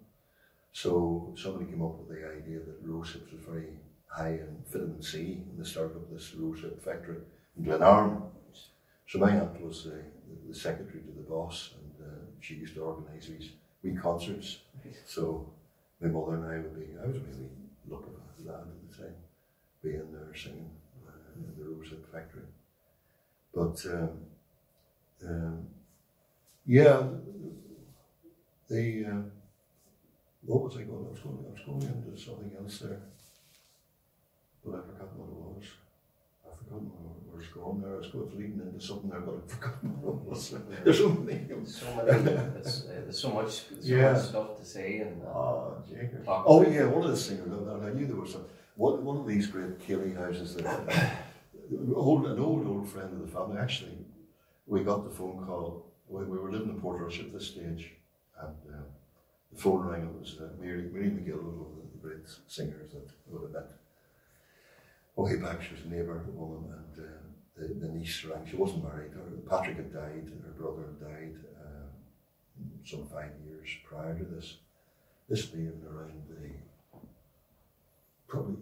So somebody came up with the idea that rosehips was very high in vitamin C, and they started up this rosehip factory in Glenarm. So my aunt was the, the secretary to the boss, and uh, she used to organise these wee concerts. So my mother and I would be, I was really lucky at that at the time, being there singing uh, in the rosehip factory. But um, um, yeah, the uh, what was I going? I was going. I was going into something else there, but I forgot what it was. I've forgotten where, where it's going there. I was going leading into something there, but I've forgotten what it was. There's so many. So many, it's, uh, there's so much, so Yeah. much stuff to say, and uh, Oh, Jacob. Oh yeah, one of the singers. I, I knew there was some. One, one of these great ceili houses that uh, old an old old friend of the family. Actually, we got the phone call. We, we were living in Portrush at this stage, and uh, the phone rang. It was uh, Mary Mary McGill, one of the great singers that have met. Way back, she was a neighbour woman, and uh, the, the niece rang. She wasn't married. Her, Patrick had died, and her brother had died uh, some five years prior to this. This being around the probably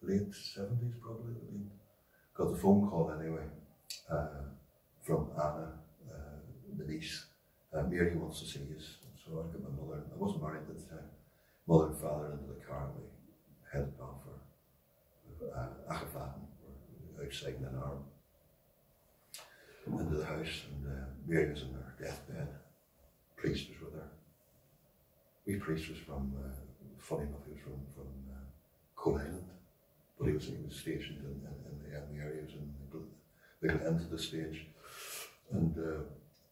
late seventies, probably. Got the phone call anyway uh, from Anna, uh, the niece. Uh, Mary wants to see us. So I got my mother. I wasn't married at the time. Mother and father into the car. We headed off uh. We're outside in an arm into the house, and uh, Mary was in her deathbed. Priest was with her. We priest was from, uh, funny enough, he was from from uh, Coalisland, but he was he was stationed in, in, in the, in the areas in the big end of the stage, and uh,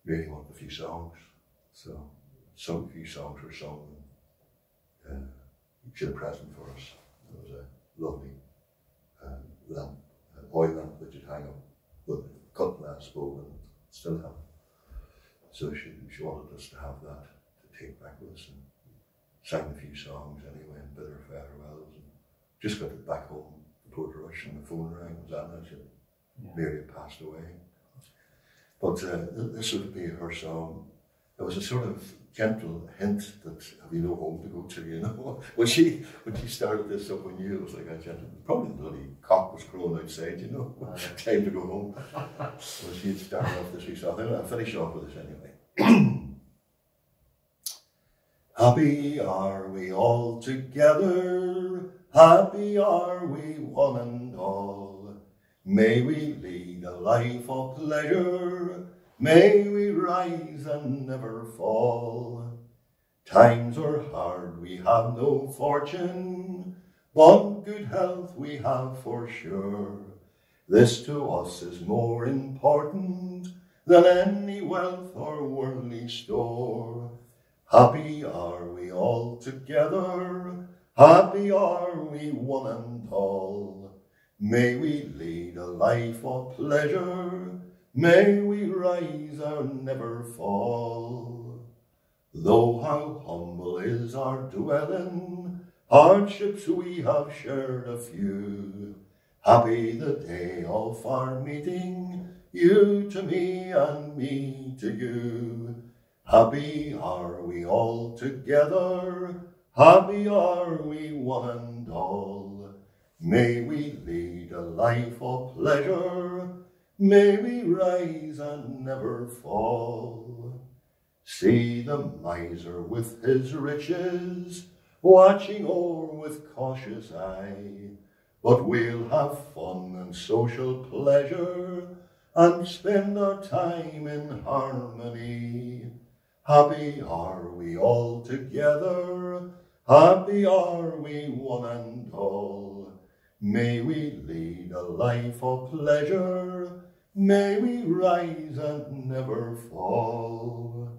Mary wanted a few songs, so some few songs were sung. And, uh, she had a present for us. It was a lovely uh, lamp, an oil lamp that you'd hang up with cut glass bowl and still have So she, she wanted us to have that to take back with us and sang a few songs anyway and bid her farewells and just got it back home The to Portrush and the phone rang, was Anna, she yeah. Mary had passed away. But uh, this would be her song. It was a sort of gentle hint that have you no home to go to, you know. when she when she started this up, we you it was like a gentle probably the bloody cock was crowing outside, you know. Time to go home. well she had started off this week, so I think I'll finish off with this anyway. Happy are we all together, happy are we one and all. May we lead a life of pleasure May we rise and never fall. Times are hard, we have no fortune, but good health we have for sure. This to us is more important than any wealth or worldly store. Happy are we all together, happy are we one and all. May we lead a life of pleasure, May we rise and never fall. Though how humble is our dwelling, hardships we have shared a few. Happy the day of our meeting, you to me and me to you. Happy are we all together, happy are we one and all. May we lead a life of pleasure, May we rise and never fall. See the miser with his riches, watching o'er with cautious eye. But we'll have fun and social pleasure, and spend our time in harmony. Happy are we all together, happy are we one and all. May we lead a life of pleasure, May we rise and never fall.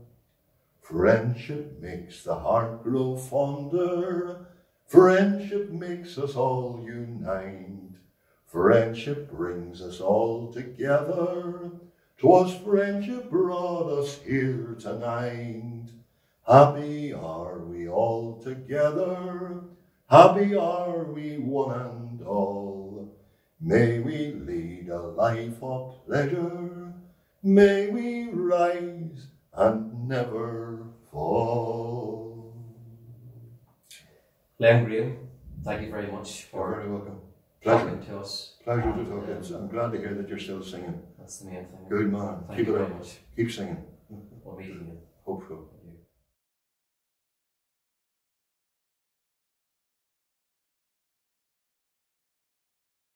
Friendship makes the heart grow fonder. Friendship makes us all unite. Friendship brings us all together. 'Twas friendship brought us here tonight. Happy are we all together. Happy are we one and all. May we lead a life of pleasure. May we rise and never fall. Len Graham, thank you very much for you're very welcome. Pleasure. talking to us. Pleasure to talk to you. I'm glad to hear that you're still singing. That's the main thing. Good man. Thank Keep you very up. much. Keep singing. We'll meet again. Hope so.